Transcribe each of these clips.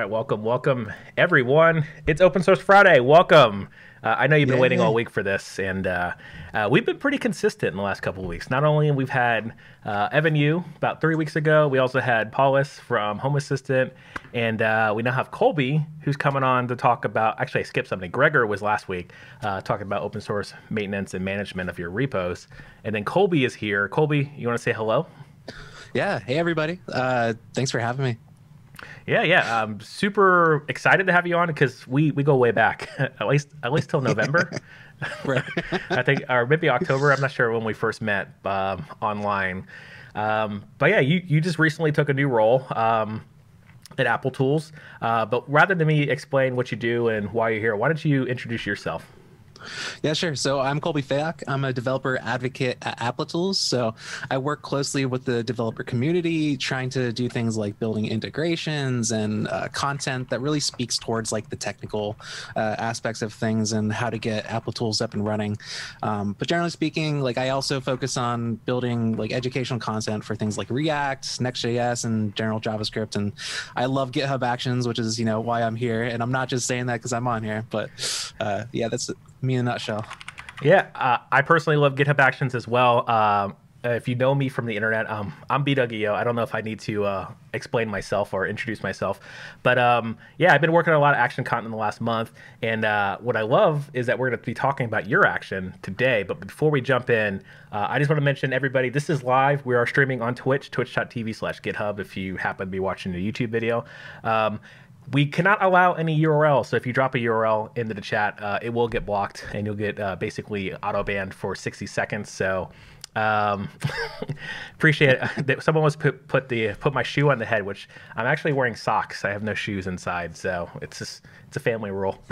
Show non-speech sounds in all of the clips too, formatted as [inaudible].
right, welcome, welcome, everyone. It's Open Source Friday. Welcome. Uh, I know you've been Yay. waiting all week for this, and uh, uh, we've been pretty consistent in the last couple of weeks. Not only we've had uh, Evan You about three weeks ago, we also had Paulus from Home Assistant, and uh, we now have Colby who's coming on to talk about. Actually, I skipped something. Gregor was last week uh, talking about open source maintenance and management of your repos, and then Colby is here. Colby, you want to say hello? Yeah. Hey, everybody. Uh, thanks for having me. Yeah, yeah. I'm super excited to have you on because we, we go way back, [laughs] at least at least till November. [laughs] [laughs] I think, or maybe October. I'm not sure when we first met um, online. Um, but yeah, you, you just recently took a new role um, at Applitools. Uh, but rather than me explain what you do and why you're here, why don't you introduce yourself? Yeah, sure. So I'm Colby Fayock. I'm a developer advocate at Applitools. So I work closely with the developer community, trying to do things like building integrations and uh, content that really speaks towards like the technical uh, aspects of things and how to get Applitools up and running. Um, but generally speaking, like I also focus on building like educational content for things like React, Next.js, and general JavaScript. And I love GitHub Actions, which is you know why I'm here. And I'm not just saying that because I'm on here, but uh, yeah, that's me in a nutshell. Yeah, uh, I personally love GitHub Actions as well. Um, if you know me from the internet, um, I'm BWO. I don't know if I need to uh, explain myself or introduce myself, but um, yeah, I've been working on a lot of action content in the last month, and uh, what I love is that we're going to be talking about your action today. But before we jump in, uh, I just want to mention everybody, this is live. We are streaming on Twitch, twitch.tv/github. If you happen to be watching the YouTube video. Um, we cannot allow any URL. So if you drop a URL into the chat, uh, it will get blocked and you'll get uh, basically auto banned for 60 seconds. So um, [laughs] appreciate it. [laughs] That Someone was put, put the put my shoe on the head, which I'm actually wearing socks. I have no shoes inside, so it's just it's a family rule.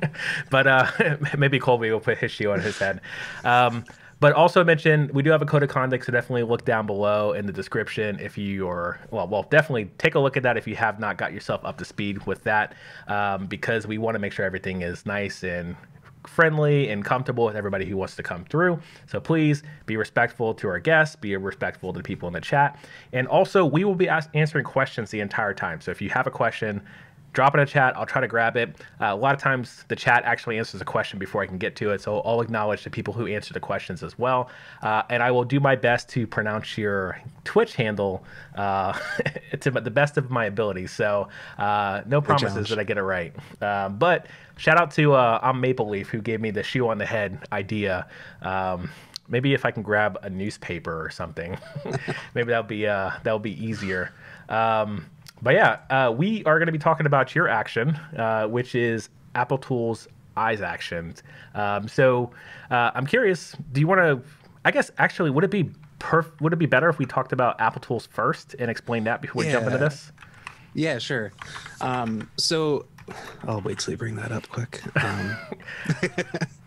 [laughs] but uh, maybe Colby will put his shoe on his head. Um, but also mention we do have a code of conduct, so definitely look down below in the description if you are well, well, definitely take a look at that if you have not got yourself up to speed with that, um, because we want to make sure everything is nice and friendly and comfortable with everybody who wants to come through. So please be respectful to our guests, be respectful to the people in the chat, and also we will be ask- answering questions the entire time. So if you have a question, drop it in a chat. I'll try to grab it. Uh, a lot of times the chat actually answers a question before I can get to it, so I'll acknowledge the people who answer the questions as well. Uh, and I will do my best to pronounce your Twitch handle uh, [laughs] to the best of my ability. So uh, no promises that I get it right. Uh, but shout out to uh, I'm Maple Leaf who gave me the shoe on the head idea. Um, maybe if I can grab a newspaper or something, [laughs] maybe that'll be uh, that'll be easier. Um, but yeah, uh, we are going to be talking about your action, uh, which is Applitools Eyes Actions. Um, so uh, I'm curious, do you want to? I guess actually, would it be perf- Would it be better if we talked about Applitools first and explain that before we jump into this? Yeah, sure. Um, so I'll wait till you bring that up quick. Um, [laughs]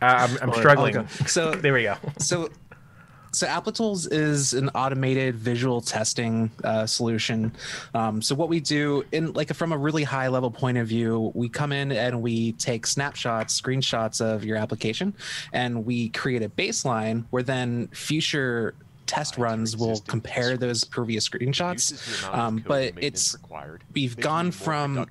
Uh, I'm, I'm [laughs] struggling. So there we go. so so Applitools is an automated visual testing uh, solution. Um, so what we do in like from a really high level point of view, we come in and we take snapshots, screenshots of your application, and we create a baseline where then future test runs will compare those previous screenshots. Um, but it's we've gone from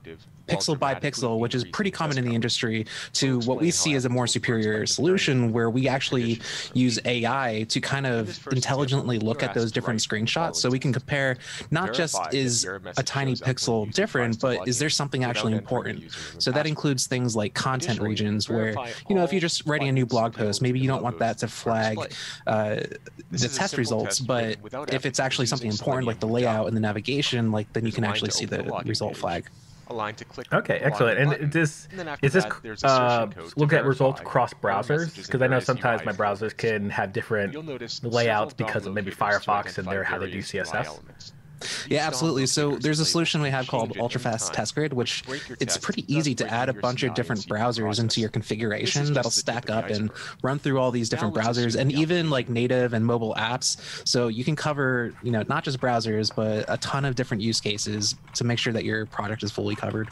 pixel by pixel, which is pretty common in the industry, to what we see as a more superior solution where we actually use AI to kind of intelligently look at those different screenshots. So we can compare not just is a tiny pixel different, but is there something actually important? So that includes things like content regions where, you know, if you're just writing a new blog post, maybe you don't want that to flag uh, the test results, but if it's actually something important like the layout and the navigation, like then you can actually see the result. flag. Aligned to click Okay, excellent. And button. this And is this that, there's a uh, look at results across browsers because I know sometimes my browsers can have different layouts because of maybe Firefox and their how they do CSS. Yeah, absolutely. So there's a solution we have called Ultrafast. Test Grid, which it's pretty easy to add a bunch of different browsers into your configuration that'll just the tip stack up and run through all these different browsers and even like native and mobile apps. So you can cover, you know, not just browsers, but a ton of different use cases to make sure that your product is fully covered.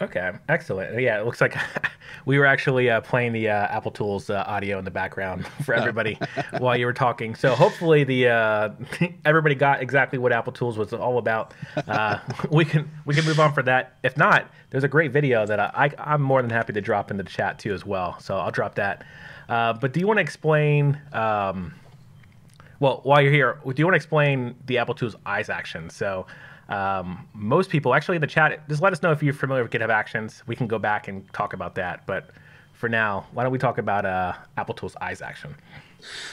Okay, excellent. Yeah, it looks like [laughs] we were actually uh, playing the uh, Applitools uh, audio in the background [laughs] for everybody [laughs] while you were talking. So hopefully the uh, everybody got exactly what Applitools was all about. Uh, we can we can move on for that. If not, there's a great video that I, I am more than happy to drop in the chat too as well. So I'll drop that. Uh, but do you want to explain? Um, well, while you're here, do you want to explain the Applitools Eyes action? So um, most people, actually in the chat, just let us know if you're familiar with GitHub Actions. We can go back and talk about that. But for now, why don't we talk about uh, Applitools Eyes action?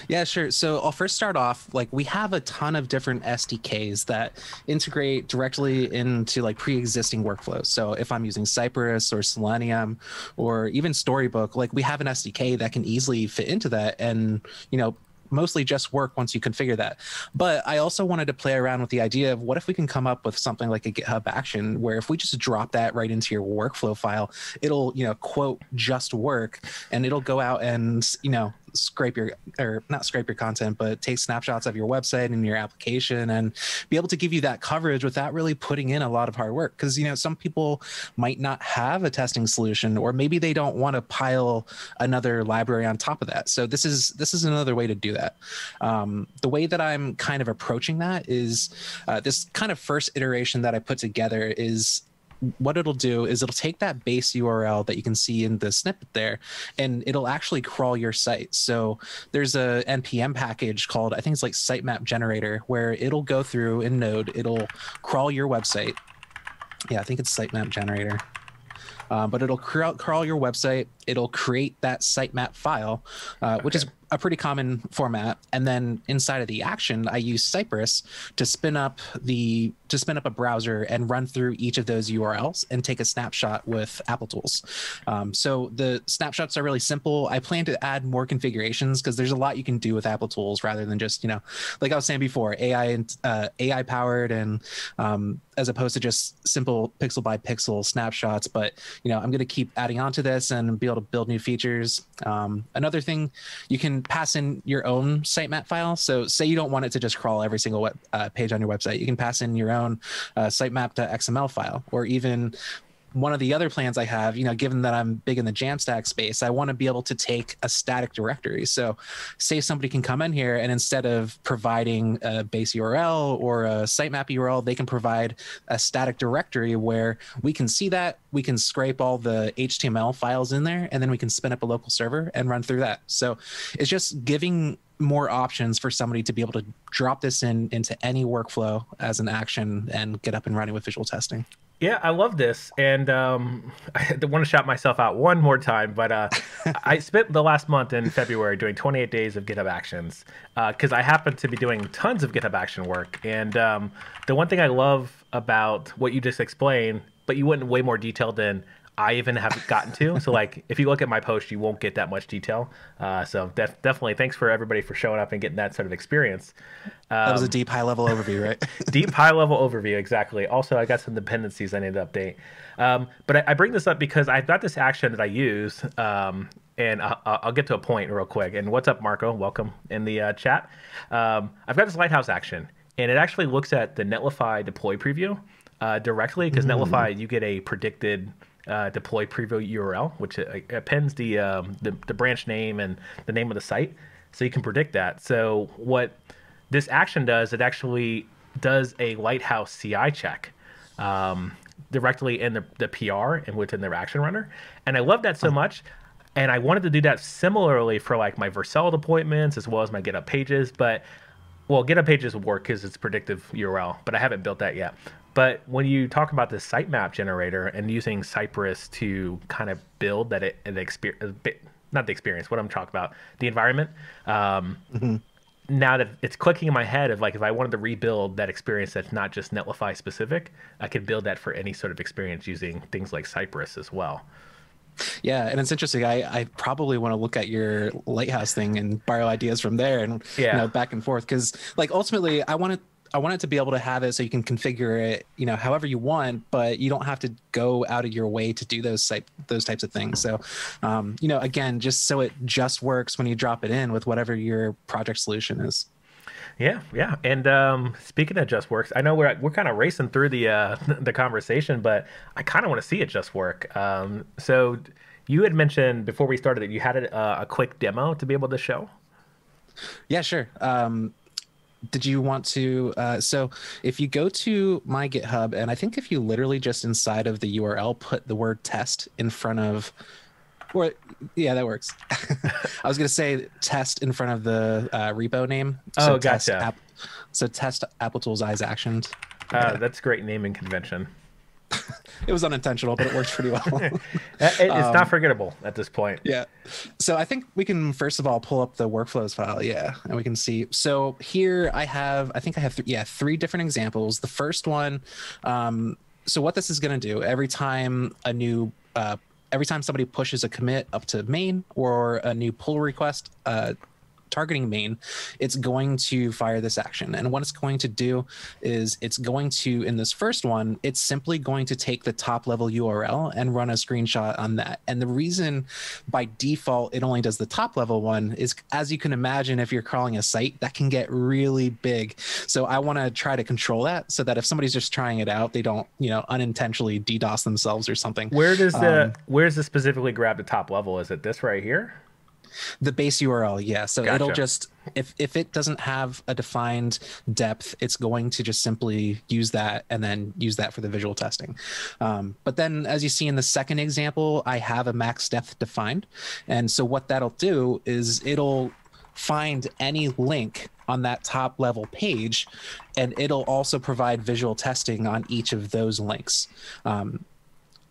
Yeah, sure. So I'll first start off like we have a ton of different SDKs that integrate directly into like pre-existing workflows. So if I'm using Cypress or Selenium or even Storybook, like we have an SDK that can easily fit into that and you know mostly just work once you configure that. But I also wanted to play around with the idea of what if we can come up with something like a GitHub action where if we just drop that right into your workflow file, it'll, you know, quote just work and it'll go out and, you know, scrape your or not scrape your content but take snapshots of your website and your application and be able to give you that coverage without really putting in a lot of hard work. Because you know some people might not have a testing solution or maybe they don't want to pile another library on top of that. So this is this is another way to do that. Um, the way that i'm kind of approaching that is uh, this kind of first iteration that i put together is what it'll do is it'll take that base URL that you can see in the snippet there, and it'll actually crawl your site. So there's a npm package called I think it's like Sitemap Generator where it'll go through in Node, it'll crawl your website. Yeah, I think it's Sitemap Generator. Uh, but it'll crawl, crawl your website. It'll create that sitemap file, uh, which is a pretty common format. And then inside of the action, I use Cypress to spin up the to spin up a browser and run through each of those URLs and take a snapshot with Applitools. Um, so the snapshots are really simple. I plan to add more configurations because there's a lot you can do with Applitools rather than just you know, like I was saying before, AI and uh, AI powered and um, as opposed to just simple pixel by pixel snapshots. But you know, I'm going to keep adding on to this and be able to build new features. Um, another thing, you can pass in your own sitemap file. So say you don't want it to just crawl every single web, uh, page on your website, you can pass in your own uh, sitemap.xml file, or even one of the other plans I have, you know, given that I'm big in the Jamstack space, I want to be able to take a static directory. So, say somebody can come in here and instead of providing a base URL or a sitemap URL, they can provide a static directory where we can see that, we can scrape all the HTML files in there, and then we can spin up a local server and run through that. So, it's just giving more options for somebody to be able to drop this in into any workflow as an action and get up and running with visual testing. Yeah, I love this, and um, [laughs] I want to shout myself out one more time. But uh, [laughs] I spent the last month in February doing 28 days of GitHub Actions because uh, I happen to be doing tons of GitHub Action work. And um, the one thing I love about what you just explained, but you went way more detailed than I even haven't gotten to. So like, if you look at my post, you won't get that much detail. Uh, so def- definitely, thanks for everybody for showing up and getting that sort of experience. Um, that was a um, deep, high level overview, right? [laughs] deep, high level overview, exactly. Also, I got some dependencies I need to update. Um, but I, I, bring this up because I've got this action that I use, um, and I, will get to a point real quick. And what's up, Marco? Welcome in the uh, chat. Um, I've got this Lighthouse action, and it actually looks at the Netlify deploy preview uh, directly because mm. Netlify you get a predicted uh, deploy preview URL, which appends the, um, the, the branch name and the name of the site, so you can predict that. So what this action does, it actually does a Lighthouse CI check um, directly in the, the PR and within their action runner, and I love that so much. And I wanted to do that similarly for like my Vercel deployments as well as my GitHub pages, but well, GitHub pages work because it's predictive URL, but I haven't built that yet. But when you talk about the sitemap generator and using Cypress to kind of build that it, an experience, not the experience, what I'm talking about, the environment. Um, mm-hmm. Now that it's clicking in my head of like, if I wanted to rebuild that experience that's not just Netlify specific, I could build that for any sort of experience using things like Cypress as well. Yeah, and it's interesting. I, I probably want to look at your lighthouse thing and borrow ideas from there and yeah. you know back and forth because like ultimately I want to I want it to be able to have it so you can configure it, you know, however you want, but you don't have to go out of your way to do those type those types of things. So, um, you know, again, just so it just works when you drop it in with whatever your project solution is. Yeah, yeah. And um, speaking of just works, I know we're we're kind of racing through the uh, [laughs] the conversation, but I kind of want to see it just work. Um, so you had mentioned before we started that you had a, a quick demo to be able to show. Yeah, sure. Um, did you want to uh, so if you go to my github and i think if you literally just inside of the url put the word test in front of or yeah that works. [laughs] I was going to say test in front of the uh, repo name. So oh test gotcha. app, so test applitools eyes actioned. Uh, that's great naming convention [laughs] it was unintentional, but it works pretty well. [laughs] it's um, not forgettable at this point. Yeah. So I think we can first of all pull up the workflows file. Yeah, and we can see. So here I have, I think I have, th- yeah, three different examples. The first one. Um, so what this is going to do every time a new uh, every time somebody pushes a commit up to main or a new pull request uh, targeting main, it's going to fire this action. And what it's going to do is it's going to, in this first one, it's simply going to take the top level URL and run a screenshot on that. And the reason by default it only does the top level one is, as you can imagine, if you're crawling a site, that can get really big. So I want to try to control that so that if somebody's just trying it out, they don't, you know, unintentionally DDoS themselves or something. Where does the, um, where's the specifically grab the top level? Is it this right here? The base URL, yeah. So gotcha. it'll just if if it doesn't have a defined depth, it's going to just simply use that and then use that for the visual testing. Um, but then, as you see in the second example, I have a max depth defined, and so what that'll do is it'll find any link on that top level page and it'll also provide visual testing on each of those links um,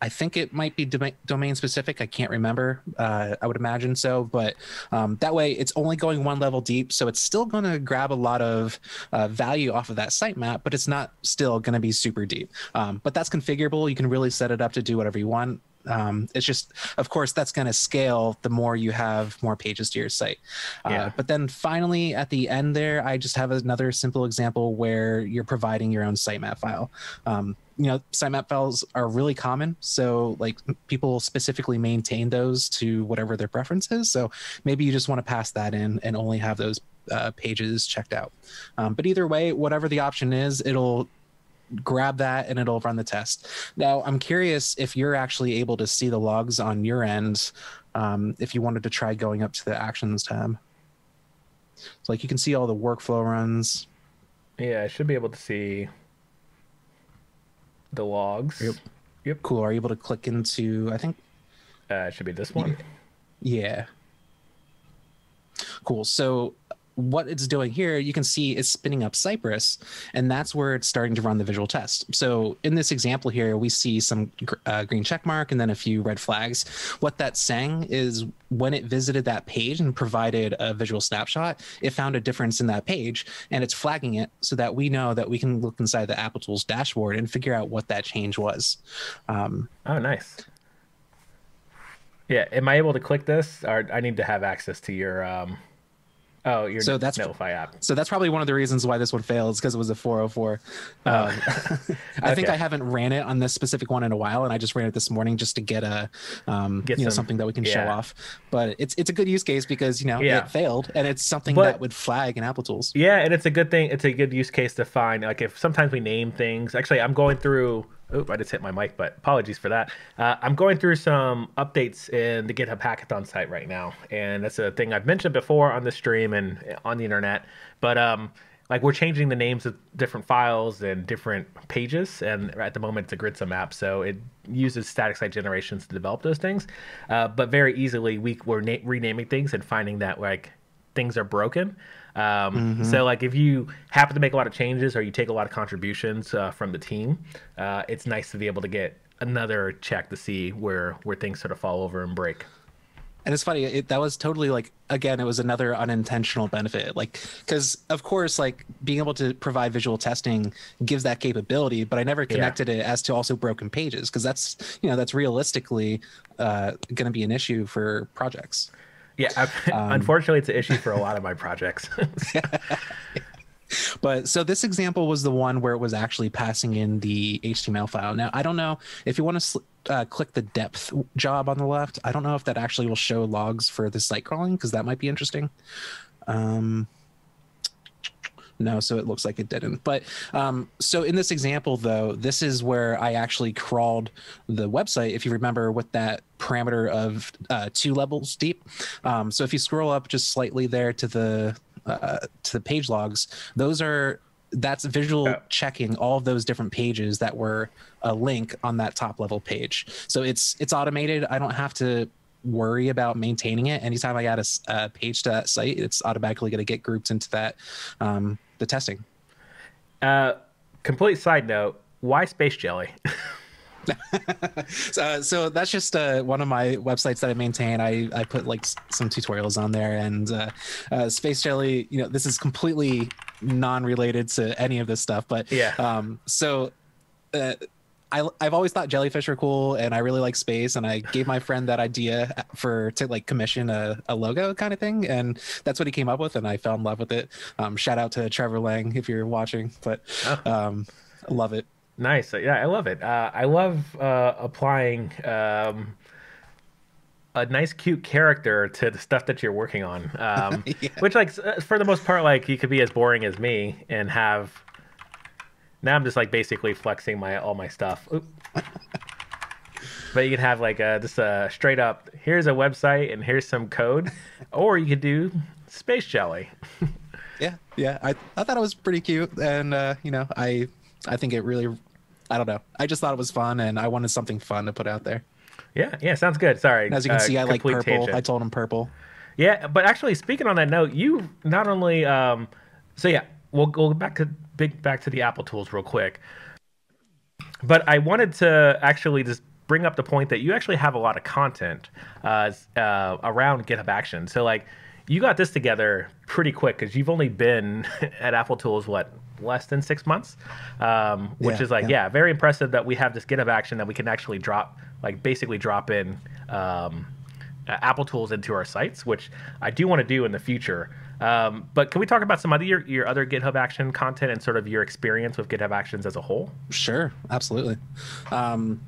I think it might be domain, domain specific. I can't remember. Uh, I would imagine so, but um, that way it's only going one level deep, so it's still going to grab a lot of uh, value off of that sitemap, but it's not still going to be super deep. Um, but that's configurable. You can really set it up to do whatever you want. Um, it's just, of course, that's going to scale the more you have more pages to your site. Uh, yeah. Uh, but then finally, at the end there, I just have another simple example where you're providing your own sitemap file. You know sitemap files are really common so like people specifically maintain those to whatever their preference is so maybe you just want to pass that in and only have those uh, pages checked out. Um, but either way whatever the option is it'll grab that and it'll run the test. Now i'm curious if you're actually able to see the logs on your end um, if you wanted to try going up to the actions tab. So like you can see all the workflow runs. Yeah i should be able to see the logs. Yep. Yep. Cool. Are you able to click into? I think. Uh, it should be this one. Yeah. Cool. So what it's doing here, you can see it's spinning up Cypress, and that's where it's starting to run the visual test. So in this example here, we see some uh, green check mark and then a few red flags. What that's saying is when it visited that page and provided a visual snapshot, it found a difference in that page, and it's flagging it so that we know that we can look inside the Applitools dashboard and figure out what that change was. Um, oh, nice. Yeah, am I able to click this, or I need to have access to your um, Oh, your so that's Netlify app. So that's probably one of the reasons why this one failed, because it was a 404. Um, [laughs] I okay. think I haven't ran it on this specific one in a while, and I just ran it this morning just to get a, um, get you know, something that we can yeah. show off. But it's it's a good use case because you know yeah. it failed, and it's something but, that would flag in Applitools. Yeah, and it's a good thing. It's a good use case to find. Like if sometimes we name things. Actually, I'm going through Oh, I just hit my mic, but apologies for that. Uh, I'm going through some updates in the GitHub Hackathon site right now, and that's a thing I've mentioned before on the stream and on the internet. But um, like we're changing the names of different files and different pages, and at the moment it's a Gridsome app, so it uses static site generations to develop those things. Uh, but very easily, we we're na- renaming things and finding that like things are broken. Um, mm-hmm. So, like, if you happen to make a lot of changes or you take a lot of contributions uh, from the team, uh, it's nice to be able to get another check to see where where things sort of fall over and break. And it's funny, it, that was totally like again, it was another unintentional benefit. Like, because of course, like being able to provide visual testing gives that capability, but I never connected yeah. it as to also broken pages because that's you know that's realistically uh, going to be an issue for projects. Yeah, [laughs] um, unfortunately, it's an issue for a lot of my projects. [laughs] but so this example was the one where it was actually passing in the HTML file. Now, I don't know if you want to uh, click the depth job on the left. I don't know if that actually will show logs for the site crawling because that might be interesting. Um, no, so it looks like it didn't. But um, so in this example, though, this is where I actually crawled the website. If you remember with that parameter of uh, two levels deep. Um, so if you scroll up just slightly there to the uh, to the page logs, those are that's visual checking all of those different pages that were a link on that top level page. So it's it's automated. I don't have to worry about maintaining it. Anytime I add a, a page to that site, it's automatically going to get grouped into that um, the testing. Uh, complete side note: Why Space Jelly? [laughs] so, so, that's just uh, one of my websites that I maintain. I, I put like some tutorials on there, and uh, uh, Space Jelly. You know, this is completely non-related to any of this stuff, but yeah. Um, so. I, I've always thought jellyfish are cool and I really like space and I gave my friend that idea for to like commission a, a logo kind of thing and that's what he came up with and I fell in love with it. Um, shout out to Trevor Lang if you're watching, but oh. um, I love it. Nice. Yeah, I love it. Uh, I love uh, applying um, a nice, cute character to the stuff that you're working on. Um, [laughs] yeah. Which, like, for the most part, like, you could be as boring as me and have. Now I'm just like basically flexing my all my stuff. [laughs] but you can have like a, just a straight up. Here's a website and here's some code, [laughs] or you could do space jelly. yeah, [laughs] yeah. I I thought it was pretty cute, and uh, you know, I I think it really I don't know. I just thought it was fun, and I wanted something fun to put out there. Yeah, yeah, sounds good. Sorry. And as you can uh, see, I like purple. Tangent. I told him purple. Yeah, but actually, speaking on that note, you not only um, so yeah, we'll go back to big back to the Applitools real quick. But I wanted to actually just bring up the point that you actually have a lot of content uh, uh, around GitHub Action. So like, you got this together pretty quick because you've only been [laughs] at Applitools what less than six months, um, which yeah, is like yeah. yeah. very impressive that we have this GitHub action that we can actually drop like basically drop in um, Applitools into our sites, which I do want to do in the future. Um, but can we talk about some other your, your other GitHub Action content and sort of your experience with GitHub Actions as a whole? Sure, absolutely. Um,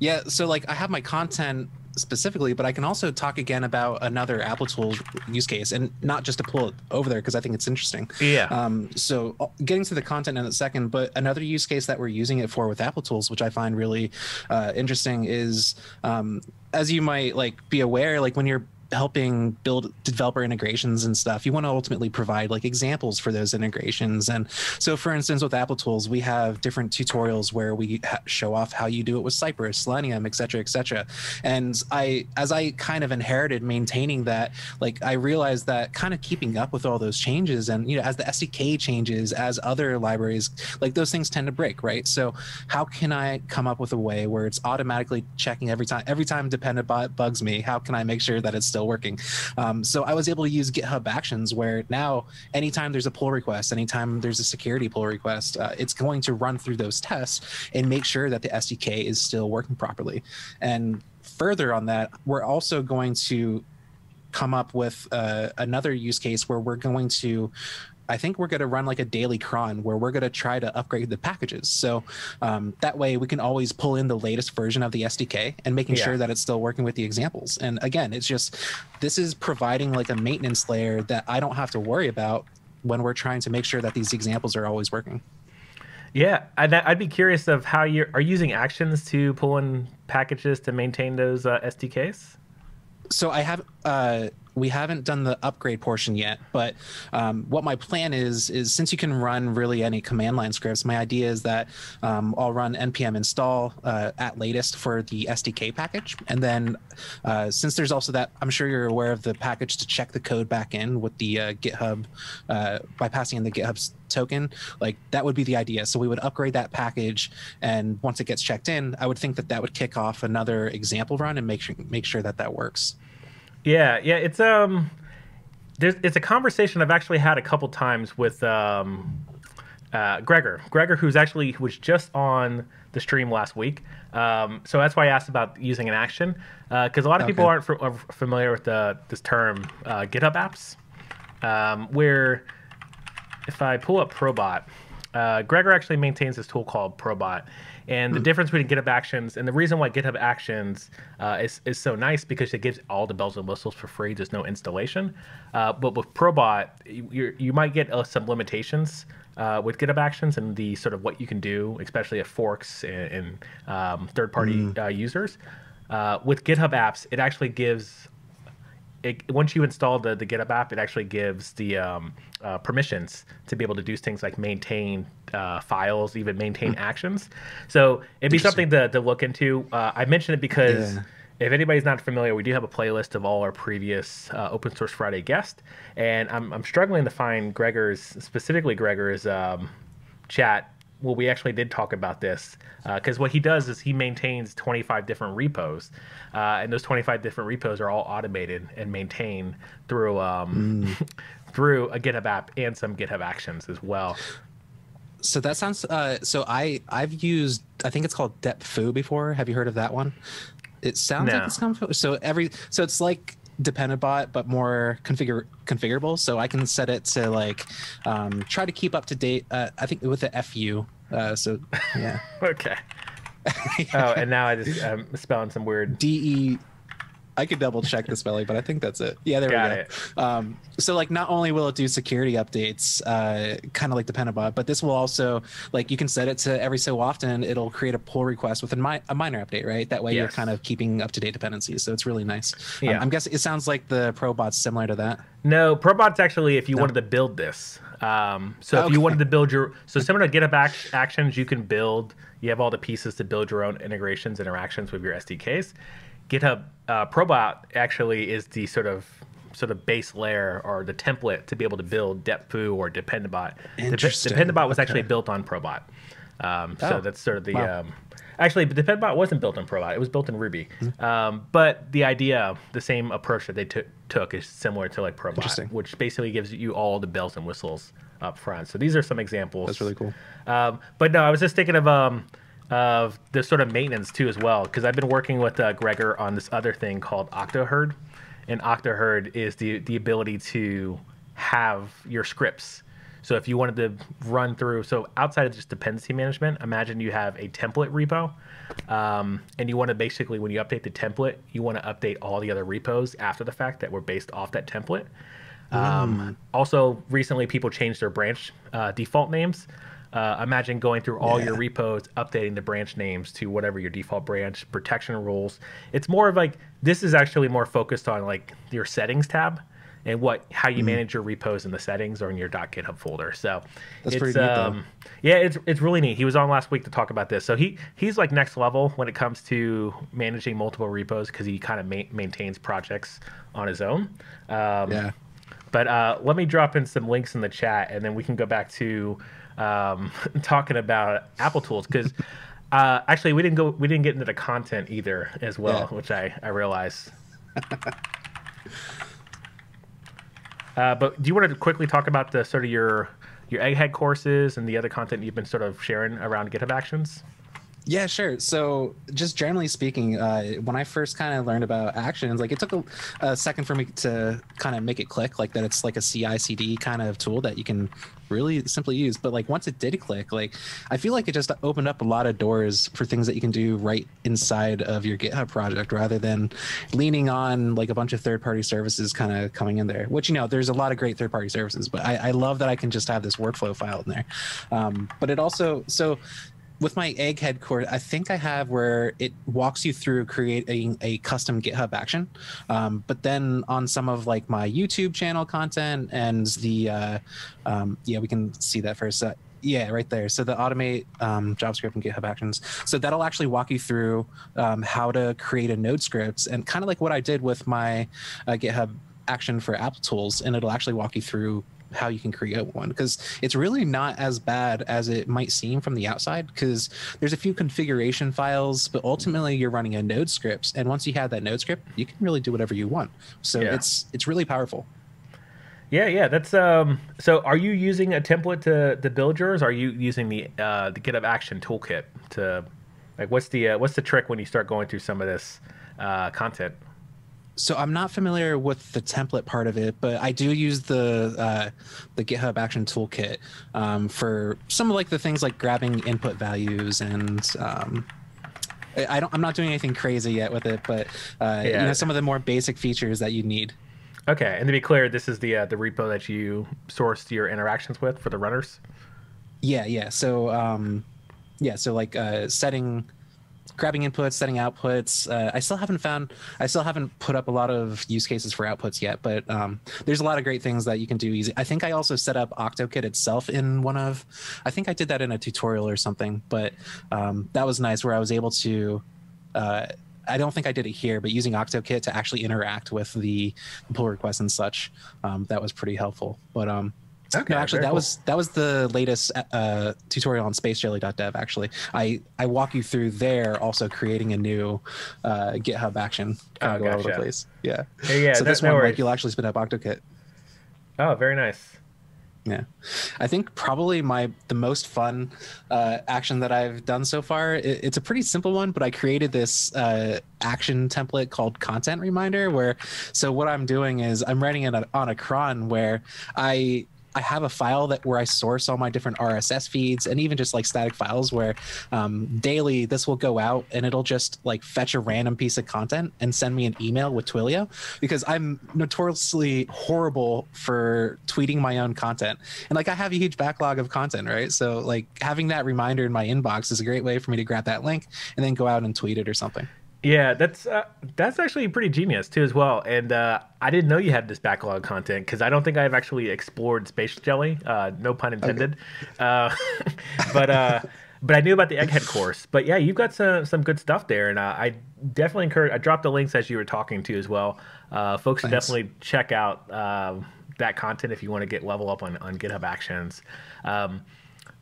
yeah, so like I have my content specifically, but I can also talk again about another Applitools use case, and not just to pull it over there because I think it's interesting. Yeah. Um, so uh, getting to the content in a second, but another use case that we're using it for with Applitools, which I find really uh, interesting, is um, as you might like be aware, like when you're helping build developer integrations and stuff, you want to ultimately provide like examples for those integrations. And so, for instance, with Applitools, we have different tutorials where we ha- show off how you do it with Cypress, Selenium, et cetera, et cetera. And I, as I kind of inherited maintaining that, like I realized that kind of keeping up with all those changes, and you know, as the SDK changes, as other libraries, like those things tend to break, right? So, how can I come up with a way where it's automatically checking every time, every time dependent bugs me? How can I make sure that it's still still working. Um, so I was able to use GitHub Actions where now, anytime there's a pull request, anytime there's a security pull request, uh, it's going to run through those tests and make sure that the SDK is still working properly. And further on that, we're also going to come up with uh, another use case where we're going to I think we're going to run like a daily cron where we're going to try to upgrade the packages. So um, that way we can always pull in the latest version of the SDK and making yeah. sure that it's still working with the examples. And again, it's just this is providing like a maintenance layer that I don't have to worry about when we're trying to make sure that these examples are always working. Yeah, I'd, I'd be curious of how you are using actions to pull in packages to maintain those uh, SDKs. So I have uh, we haven't done the upgrade portion yet, but um, what my plan is is since you can run really any command line scripts, my idea is that um, I'll run npm install uh, at latest for the SDK package, and then uh, since there's also that, I'm sure you're aware of the package to check the code back in with the uh, GitHub uh, by passing in the GitHub token. Like that would be the idea. So we would upgrade that package, and once it gets checked in, I would think that that would kick off another example run and make sure make sure that that works. Yeah, yeah, it's um, there's it's a conversation I've actually had a couple times with um, uh, Gregor. Gregor, who's actually who was just on the stream last week. Um, so that's why I asked about using an action because uh, a lot of okay. people aren't f- familiar with the this term uh, GitHub apps, um, where if I pull up Probot, uh, Gregor actually maintains this tool called Probot, and the hmm. difference between GitHub Actions and the reason why GitHub Actions uh, is, is so nice because it gives all the bells and whistles for free. There's no installation. Uh, but with Probot, you you might get uh, some limitations uh, with GitHub Actions and the sort of what you can do, especially at forks and, and um, third party mm. users. uh, with GitHub Apps, it actually gives it, once you install the, the GitHub app, it actually gives the um, uh, permissions to be able to do things like maintain uh, files, even maintain actions. So it'd be something to, to look into. Uh, I mention it because Yeah. if anybody's not familiar, we do have a playlist of all our previous uh, Open Source Friday guests, and I'm, I'm struggling to find Gregor's, specifically Gregor's um, chat. Well, we actually did talk about this because what he does is he maintains 25 different repos, uh, and those 25 different repos are all automated and maintained through um, [laughs] through a GitHub app and some GitHub Actions as well. So that sounds. Uh, so I I've used I think it's called Depfu before. Have you heard of that one? It sounds No. like it's of so every so it's like Dependabot but more configure configurable. So I can set it to like um, try to keep up to date. Uh, I think with the FU. Uh, so yeah, [laughs] Okay. [laughs] oh, and now I just I'm spelling some weird. D E. I could double check the spelling, but I think that's it. Yeah, there Got we go. Um, so like not only will it do security updates, uh, kind of like the Penabot, but this will also like you can set it to every so often it'll create a pull request with a, mi- a minor update, right? That way you're kind of keeping up to date dependencies. So it's really nice. Um, Yeah. I'm guessing it sounds like the Probot's similar to that. No, Probot's actually if you wanted to build this. Um, so if you wanted to build your so similar to GitHub Act- Actions, you can build. You have all the pieces to build your own integrations, interactions with your SDKs. GitHub uh, Probot actually is the sort of sort of base layer or the template to be able to build Depfu or Dependabot. Dep- Interesting. Dependabot was actually built on Probot. Um, so Oh, that's sort of the wow. um, actually, Dependabot wasn't built on Probot. It was built in Ruby. Hmm. Um, but the idea, the same approach that they took took is similar to like Probot, which basically gives you all the bells and whistles up front. So these are some examples. That's really cool. Um, but no, I was just thinking of um, of the sort of maintenance too as well because I've been working with uh, Gregor on this other thing called Octoherd, and Octoherd is the the ability to have your scripts. So if you wanted to run through, so outside of just dependency management, imagine you have a template repo, um, and you want to basically when you update the template, you want to update all the other repos after the fact that were based off that template. Um, Also, recently people changed their branch uh, default names. Uh, imagine going through all your repos, updating the branch names to whatever your default branch protection rules. It's more of like this is actually more focused on like your settings tab and what how Mm-hmm. you manage your repos in the settings or in your .github folder. So That's it's pretty neat, um, yeah, it's it's really neat. He was on last week to talk about this. So he he's like next level when it comes to managing multiple repos because he kind of ma- maintains projects on his own. Um, Yeah. but uh, let me drop in some links in the chat, and then we can go back to um, [laughs] talking about Applitools because uh, actually we didn't go we didn't get into the content either as well, Yeah. which I I realize. [laughs] uh, but do you want to quickly talk about the sort of your your egghead courses and the other content you've been sort of sharing around GitHub Actions? Yeah, sure. So, just generally speaking, uh, when I first kind of learned about actions, like it took a, a second for me to kind of make it click, like that it's like a CI/CD kind of tool that you can really simply use. But like once it did click, like I feel like it just opened up a lot of doors for things that you can do right inside of your GitHub project, rather than leaning on like a bunch of third-party services kind of coming in there. Which you know, there's a lot of great third-party services, but I, I love that I can just have this workflow file in there. Um, but it also so with my egghead course, I think I have where it walks you through creating a custom GitHub action. Um, but then on some of like my YouTube channel content and the uh, um, yeah, we can see that first. Uh, yeah, right there. So the automate um, JavaScript and GitHub Actions. So that'll actually walk you through um, how to create a node script and kind of like what I did with my uh, GitHub action for Applitools, and it'll actually walk you through how you can create one because it's really not as bad as it might seem from the outside because there's a few configuration files but ultimately you're running a node script and once you have that node script you can really do whatever you want so Yeah. it's it's really powerful Yeah, yeah, that's um. So, are you using a template to to build yours? Are you using the uh the GitHub Action toolkit to like what's the uh, what's the trick when you start going through some of this uh, content? So i'm not familiar with the template part of it but i do use the uh, the github action toolkit um, for some of like the things like grabbing input values and um, I- don't. I'm not doing anything crazy yet with it, but uh, you know some of the more basic features that you need. Okay, and to be clear, this is the uh, the repo that you sourced your interactions with for the runners. Yeah, yeah. So, um, yeah. So like uh, setting grabbing inputs, setting outputs. Uh, I still haven't found, I still haven't put up a lot of use cases for outputs yet, but um, there's a lot of great things that you can do easy. I think I also set up OctoKit itself in one of, I think I did that in a tutorial or something, but um, that was nice where I was able to. Uh, I don't think I did it here, but using OctoKit to actually interact with the pull requests and such, um, that was pretty helpful. But um, Okay, no, actually, that cool. was that was the latest uh, tutorial on spacejelly.dev. Actually, I I walk you through there, also creating a new uh, GitHub action kind of oh, all over the place. Yeah. Hey, yeah. So this one, like, you'll actually spin up OctoKit. Oh, very nice. Yeah, I think probably my the most fun uh, action that I've done so far. It, it's a pretty simple one, but I created this uh, action template called content reminder. Where so what I'm doing is I'm writing it on a cron where I I have a file that where I source all my different RSS feeds and even just like static files where um, daily this will go out and it'll just like fetch a random piece of content and send me an email with Twilio because I'm notoriously horrible for tweeting my own content and like I have a huge backlog of content right so like having that reminder in my inbox is a great way for me to grab that link and then go out and tweet it or something. Yeah, that's uh, that's actually pretty genius too as well. And uh, I didn't know you had this backlog content because I don't think I've actually explored Space Jelly. Uh, no pun intended. Okay. Uh, [laughs] but uh, but I knew about the Egghead course. But yeah, you've got some some good stuff there, and uh, I definitely encourage. I dropped the links as you were talking to as well. folks should definitely check out that content if you want to get level up on on GitHub Actions. Um,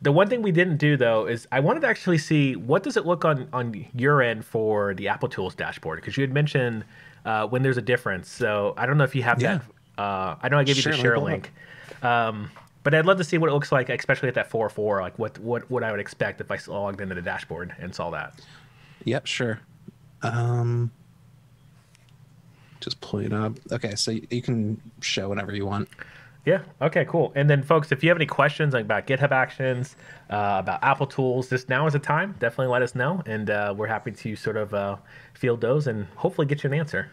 the one thing we didn't do though is I wanted to actually see what does it look on on your end for the Applitools dashboard because you had mentioned uh, when there's a difference. So I don't know if you have yeah. that. Uh, I know I gave you the share link, um, but I'd love to see what it looks like, especially at that four four. Like what what what I would expect if I logged into the dashboard and saw that. Yep, sure. Um, just pull it up. Okay, so you can show whenever you want. Yeah. Okay. Cool. And then, folks, if you have any questions about GitHub Actions, uh, about Applitools, this now is the time. Definitely let us know, and uh, we're happy to sort of uh, field those and hopefully get you an answer.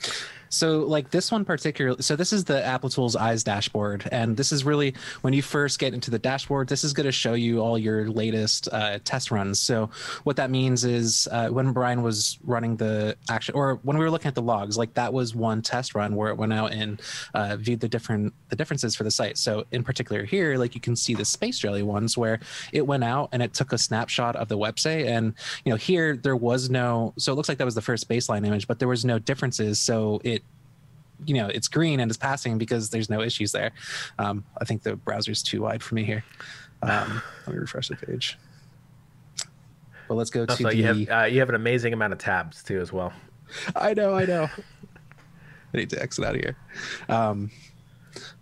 [laughs] So like this one particularly, so this is the Applitools Eyes dashboard, and this is really when you first get into the dashboard, this is going to show you all your latest uh, test runs. So what that means is uh, when Brian was running the action, or when we were looking at the logs, like that was one test run where it went out and uh, viewed the different the differences for the site. So in particular here, like you can see the Space Jelly ones where it went out and it took a snapshot of the website, and you know here there was no, so it looks like that was the first baseline image, but there was no differences. So it you know it's green and it's passing because there's no issues there. Um, I think the browser's too wide for me here. Um, let me refresh the page. Well, let's go to the. You have, uh, you have an amazing amount of tabs too, as well. I know, I know. [laughs] I need to exit out of here. Um,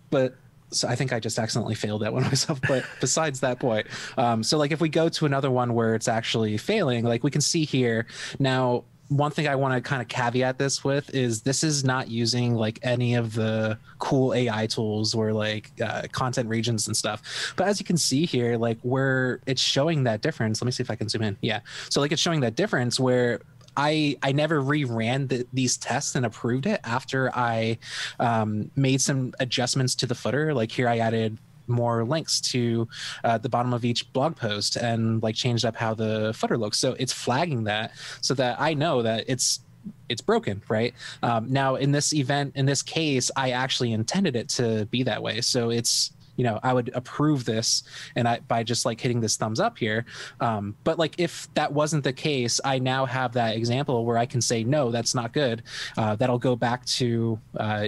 but so I think I just accidentally failed that one [laughs] myself. But besides that point, um, so like if we go to another one where it's actually failing, like we can see here now one thing I want to kind of caveat this with is this is not using like any of the cool AI tools or like uh, content regions and stuff. But as you can see here, like where it's showing that difference. Let me see if I can zoom in. Yeah. So like it's showing that difference where I I never reran the, these tests and approved it after I um, made some adjustments to the footer. Like here, I added more links to uh, the bottom of each blog post and like changed up how the footer looks. So it's flagging that so that I know that it's it's broken right? Um, now in this event in this case i actually intended it to be that way. So it's you know i would approve this and i by just like hitting this thumbs up here. Um, but like if that wasn't the case i now have that example where i can say no that's not good. Uh, that'll go back to uh,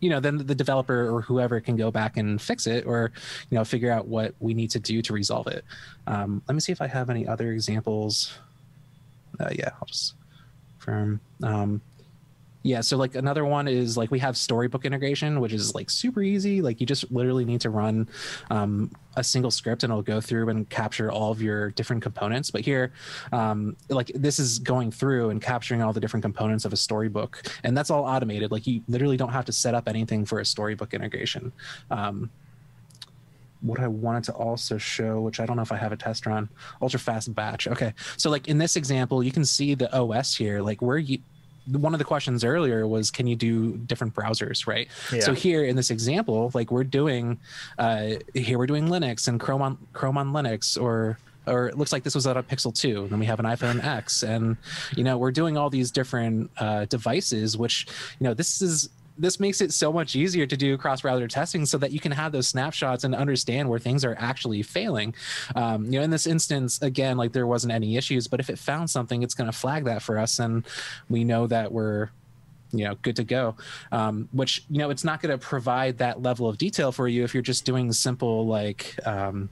you know, then the developer or whoever can go back and fix it or, you know, figure out what we need to do to resolve it. Um, let me see if I have any other examples. Uh, yeah, I'll just from um, yeah so like another one is like we have storybook integration which is like super easy like you just literally need to run um, a single script and it'll go through and capture all of your different components but here um, like this is going through and capturing all the different components of a storybook and that's all automated like you literally don't have to set up anything for a storybook integration um, what I wanted to also show, which I don't know if I have a test run, ultra fast batch. Okay. So like in this example, you can see the OS here, like where you one of the questions earlier was can you do different browsers right yeah. so here in this example like we're doing uh, here we're doing linux and chrome on chrome on linux or or it looks like this was on a Pixel 2. Then we have an iPhone X, and you know we're doing all these different uh, devices, which you know this is this makes it so much easier to do cross browser testing so that you can have those snapshots and understand where things are actually failing. Um, you know, in this instance, again, like there wasn't any issues, but if it found something, it's going to flag that for us, and we know that we're you know good to go um, which you know it's not going to provide that level of detail for you if you're just doing simple like um,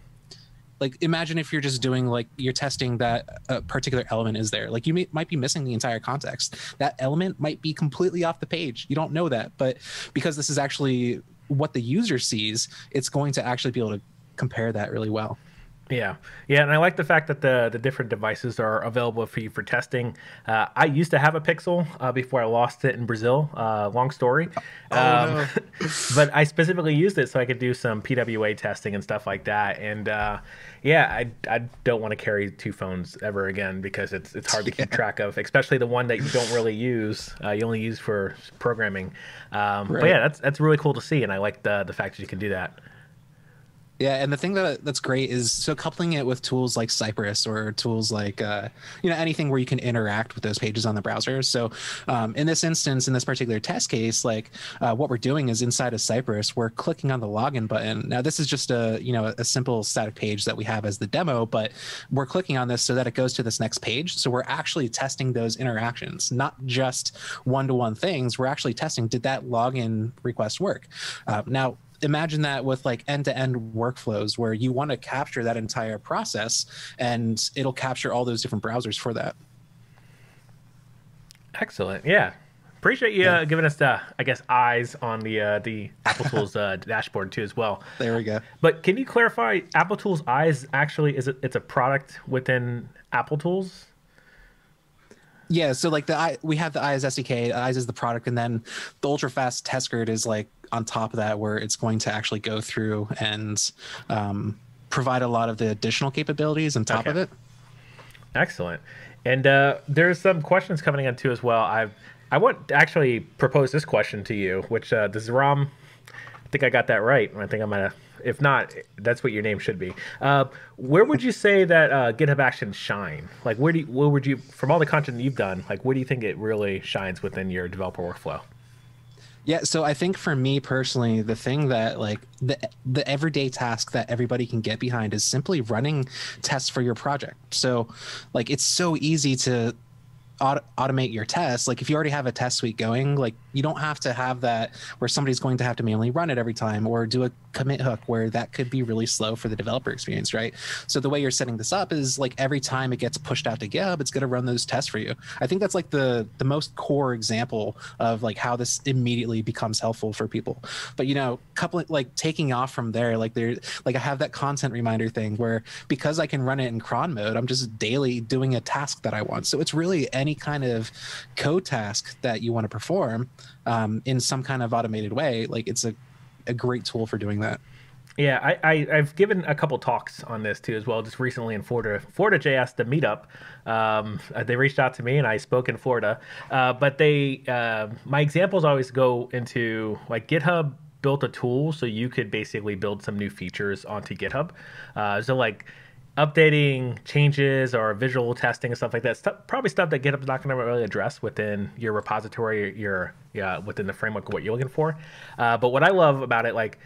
like imagine if you're just doing like you're testing that a particular element is there. Like you may, might be missing the entire context. That element might be completely off the page. You don't know that. But because this is actually what the user sees it's going to actually be able to compare that really well yeah, yeah, and I like the fact that the the different devices are available for you for testing. Uh, I used to have a Pixel uh, before I lost it in Brazil. Uh, long story, oh, um, no. [laughs] but I specifically used it so I could do some PWA testing and stuff like that. And uh, yeah, I, I don't want to carry two phones ever again because it's it's hard to keep track of, especially the one that you don't really use. Uh, you only use for programming. Um, right. But yeah, that's that's really cool to see, and I like the the fact that you can do that. Yeah, and the thing that that's great is so coupling it with tools like Cypress or tools like uh, you know anything where you can interact with those pages on the browser. So um, in this instance, in this particular test case, like uh, what we're doing is inside of Cypress, we're clicking on the login button. Now this is just a you know a simple static page that we have as the demo, but we're clicking on this so that it goes to this next page. So we're actually testing those interactions, not just one-to-one things. We're actually testing did that login request work. Uh, now imagine that with like end-to-end workflows where you want to capture that entire process and it'll capture all those different browsers for that. Excellent. Yeah. Appreciate you yeah. uh, giving us the i guess eyes on the uh, the Applitools uh, [laughs] dashboard too as well. There we go. But can you clarify Applitools eyes actually is it it's a product within Applitools yeah, so like the I, we have the Eyes SDK, Eyes is the product, and then the ultra fast test grid is like on top of that, where it's going to actually go through and um, provide a lot of the additional capabilities on top okay. of it. Excellent. And uh, there's some questions coming in too as well. I I want to actually propose this question to you, which uh, does Ram? I think I got that right. I think I'm gonna if not, that's what your name should be. Uh, where would you say that uh, GitHub Actions shine? Like, where do you, where would you, from all the content you've done, like, where do you think it really shines within your developer workflow? Yeah, so I think for me personally, the thing that like the the everyday task that everybody can get behind is simply running tests for your project. So, like it's so easy to auto- automate your tests like if you already have a test suite going like you don't have to have that where somebody's going to have to manually run it every time or do a commit hook where that could be really slow for the developer experience right? So the way you're setting this up is like every time it gets pushed out to github it's going to run those tests for you. I think that's like the the most core example of like how this immediately becomes helpful for people. But you know coupling like taking off from there like there like i have that content reminder thing where because i can run it in cron mode i'm just daily doing a task that i want. So it's really any any kind of code task that you want to perform um, in some kind of automated way, like it's a, a great tool for doing that. Yeah, I, I have given a couple talks on this too as well, just recently in Florida, Florida JS the meetup. Um, uh, they reached out to me and I spoke in Florida, uh, but they uh, my examples always go into like GitHub built a tool so you could basically build some new features onto GitHub. Uh, so like updating changes or visual testing and stuff like that. Stuff, probably stuff that GitHub's not going to really address within your repository, your yeah, within the framework of what you're looking for. Uh, but what I love about it, like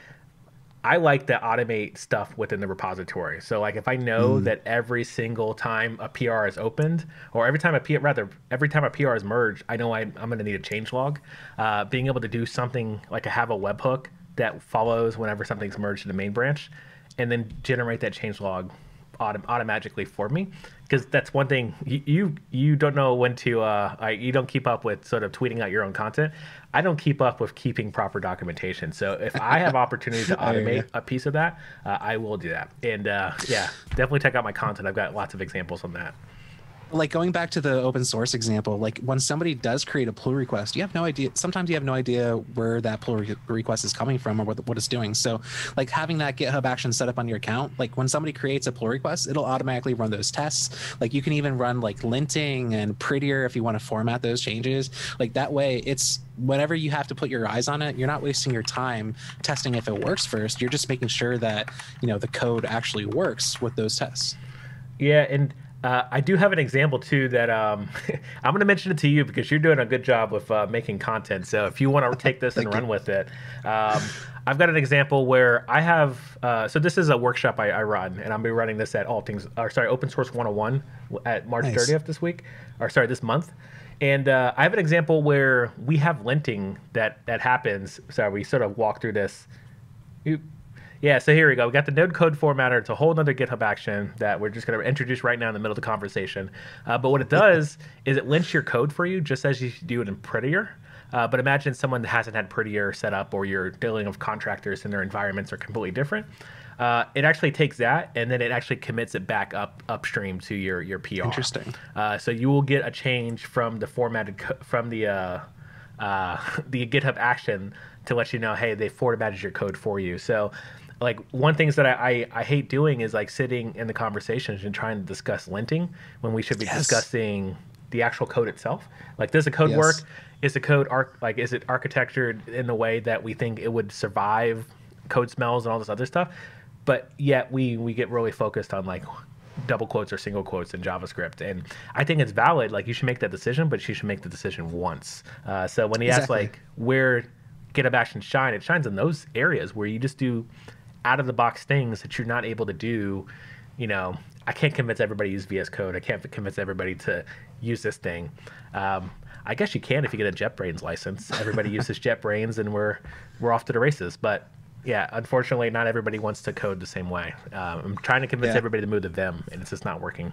I like to automate stuff within the repository. So like if I know mm. that every single time a PR is opened, or every time a PR rather every time a PR is merged, I know I, am going to need a change log. Uh, being able to do something like I have a webhook that follows whenever something's merged to the main branch, and then generate that change log autom- automatically for me because that's one thing you, you, you don't know when to uh, I, you don't keep up with sort of tweeting out your own content. I don't keep up with keeping proper documentation. So if i have opportunity to [laughs] automate a piece of that uh, i will do that. And uh, yeah definitely check out my content. I've got lots of examples on that like going back to the open source example, like when somebody does create a pull request, you have no idea. Sometimes you have no idea where that pull re- request is coming from or what, what it's doing. So, like having that GitHub action set up on your account, like when somebody creates a pull request, it'll automatically run those tests. Like you can even run like linting and prettier if you want to format those changes. Like that way, it's whenever you have to put your eyes on it, you're not wasting your time testing if it works first. You're just making sure that you know the code actually works with those tests. Yeah, and uh, I do have an example too that um, [laughs] I'm going to mention it to you because you're doing a good job with uh, making content. So if you want to [laughs] take this and run with it, um, I've got an example where I have. Uh, so this is a workshop I, I, run, and I'm be running this at All Things, or sorry, Open Source 101 at March nice. 30th this week, or sorry, this month. And uh, I have an example where we have linting that that happens. So we sort of walk through this. You, yeah, so here we go. We got the node code formatter. It's a whole other GitHub action that we're just going to introduce right now in the middle of the conversation. Uh, but what it does [laughs] is it lints your code for you just as you do it in Prettier. Uh, but imagine someone that hasn't had Prettier set up or you're dealing with contractors and their environments are completely different. Uh, it actually takes that and then it actually commits it back up upstream to your your PR. Interesting. Uh, so you will get a change from the formatted co- from the uh, uh, [laughs] the GitHub action to let you know, hey, they formatted your code for you. So like one things that I, I, I, hate doing is like sitting in the conversations and trying to discuss linting when we should be yes. discussing the actual code itself. Like, does the code yes. work? Is the code arc like is it architectured in the way that we think it would survive code smells and all this other stuff? But yet we we get really focused on like double quotes or single quotes in JavaScript, and I think it's valid. Like you should make that decision, but you should make the decision once. Uh, so when he exactly. asks like where GitHub Actions shine, it shines in those areas where you just do out of the box things that you're not able to do. You know, I can't convince everybody to use VS Code. I can't convince everybody to use this thing. Um, I guess you can if you get a JetBrains license. Everybody [laughs] uses JetBrains, and we're we're off to the races. But yeah, unfortunately, not everybody wants to code the same way. Um, I'm trying to convince yeah. everybody to move to Vim, and it's just not working.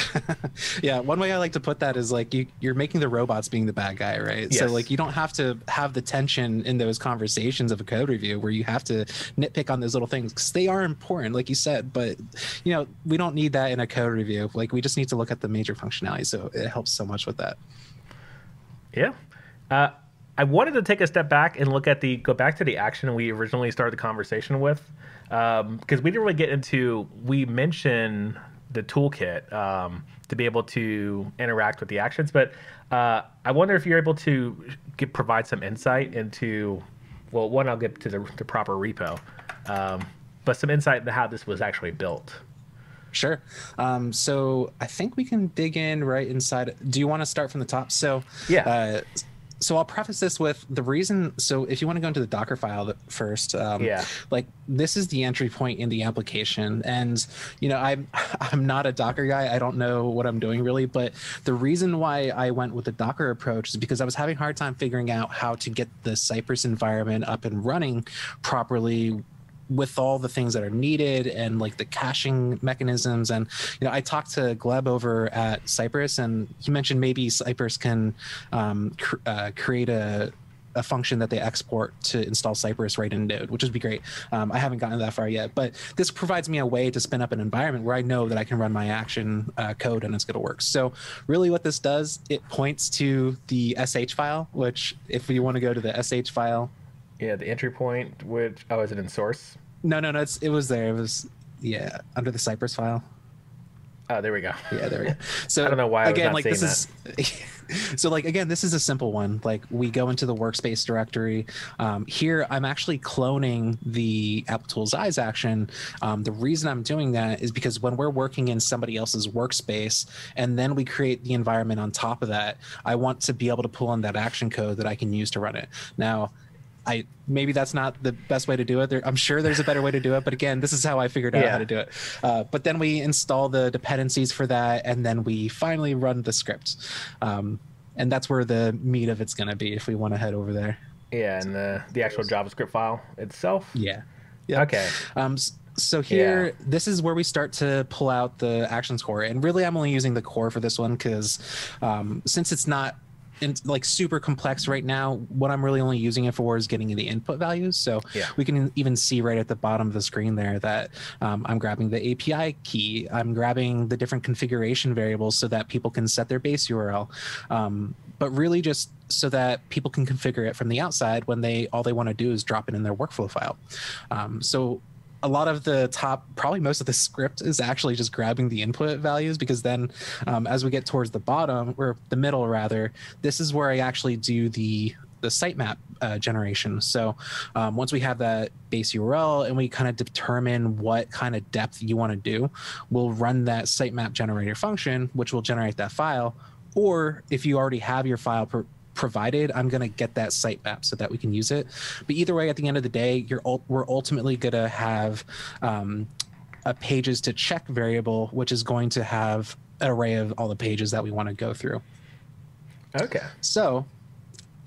[laughs] yeah, one way I like to put that is like you you're making the robots being the bad guy, right? Yes. So like you don't have to have the tension in those conversations of a code review where you have to nitpick on those little things because they are important, like you said. But you know we don't need that in a code review. Like we just need to look at the major functionality. So it helps so much with that. Yeah. Uh, I wanted to take a step back and look at the go back to the action we originally started the conversation with because um, we didn't really get into we mentioned the toolkit um, to be able to interact with the actions. But uh, I wonder if you're able to get, provide some insight into, well, one, I'll get to the, the proper repo, um, but some insight into how this was actually built. Sure. Um, so I think we can dig in right inside. Do you want to start from the top? So yeah. Uh, so I'll preface this with the reason. So if you want to go into the Docker file first, um, yeah, like this is the entry point in the application, and you know I'm [laughs] I'm not a Docker guy. I don't know what I'm doing really, but the reason why I went with the Docker approach is because I was having a hard time figuring out how to get the Cypress environment up and running properly with all the things that are needed and like the caching mechanisms and you know i talked to gleb over at cypress and he mentioned maybe cypress can um, cr- uh, create a a function that they export to install Cypress right in Node, which would be great. Um, I haven't gotten that far yet, but this provides me a way to spin up an environment where I know that I can run my action uh, code and it's going to work. So, really, what this does, it points to the sh file, which if we want to go to the sh file, yeah, the entry point, which oh, is it in source? No, no, no. It's it was there. It was yeah under the Cypress file. Oh, there we go. Yeah, there we go. [laughs] So I don't know why. I again, like this that. is. [laughs] so like again, this is a simple one. Like we go into the workspace directory. Um, here, I'm actually cloning the Applitools eyes action. Um, the reason I'm doing that is because when we're working in somebody else's workspace, and then we create the environment on top of that, I want to be able to pull in that action code that I can use to run it. Now, I maybe that's not the best way to do it. There, I'm sure there's a better way to do it, but again, this is how I figured out yeah. how to do it. Uh, but then we install the dependencies for that, and then we finally run the script, um, and that's where the meat of it's going to be. If we want to head over there. Yeah, and the the actual JavaScript file itself. Yeah. Yeah. Okay. Um, so here yeah. this is where we start to pull out the actions core and really i'm only using the core for this one because um, since it's not in, like super complex right now. What I'm really only using it for is getting the input values. So yeah. we can even see right at the bottom of the screen there that um, I'm grabbing the API key. I'm grabbing the different configuration variables so that people can set their base URL. Um, but really just so that people can configure it from the outside when they all they want to do is drop it in their workflow file. Um, so a lot of the top, probably most of the script is actually just grabbing the input values because then um, as we get towards the bottom or the middle rather, this is where I actually do the the sitemap uh, generation. So um, once we have that base URL and we kind of determine what kind of depth you want to do, we'll run that sitemap generator function, which will generate that file. Or if you already have your file provided, I'm going to get that sitemap so that we can use it. But either way, at the end of the day, you're we're ultimately going to have um, a pages to check variable, which is going to have an array of all the pages that we want to go through. Okay. So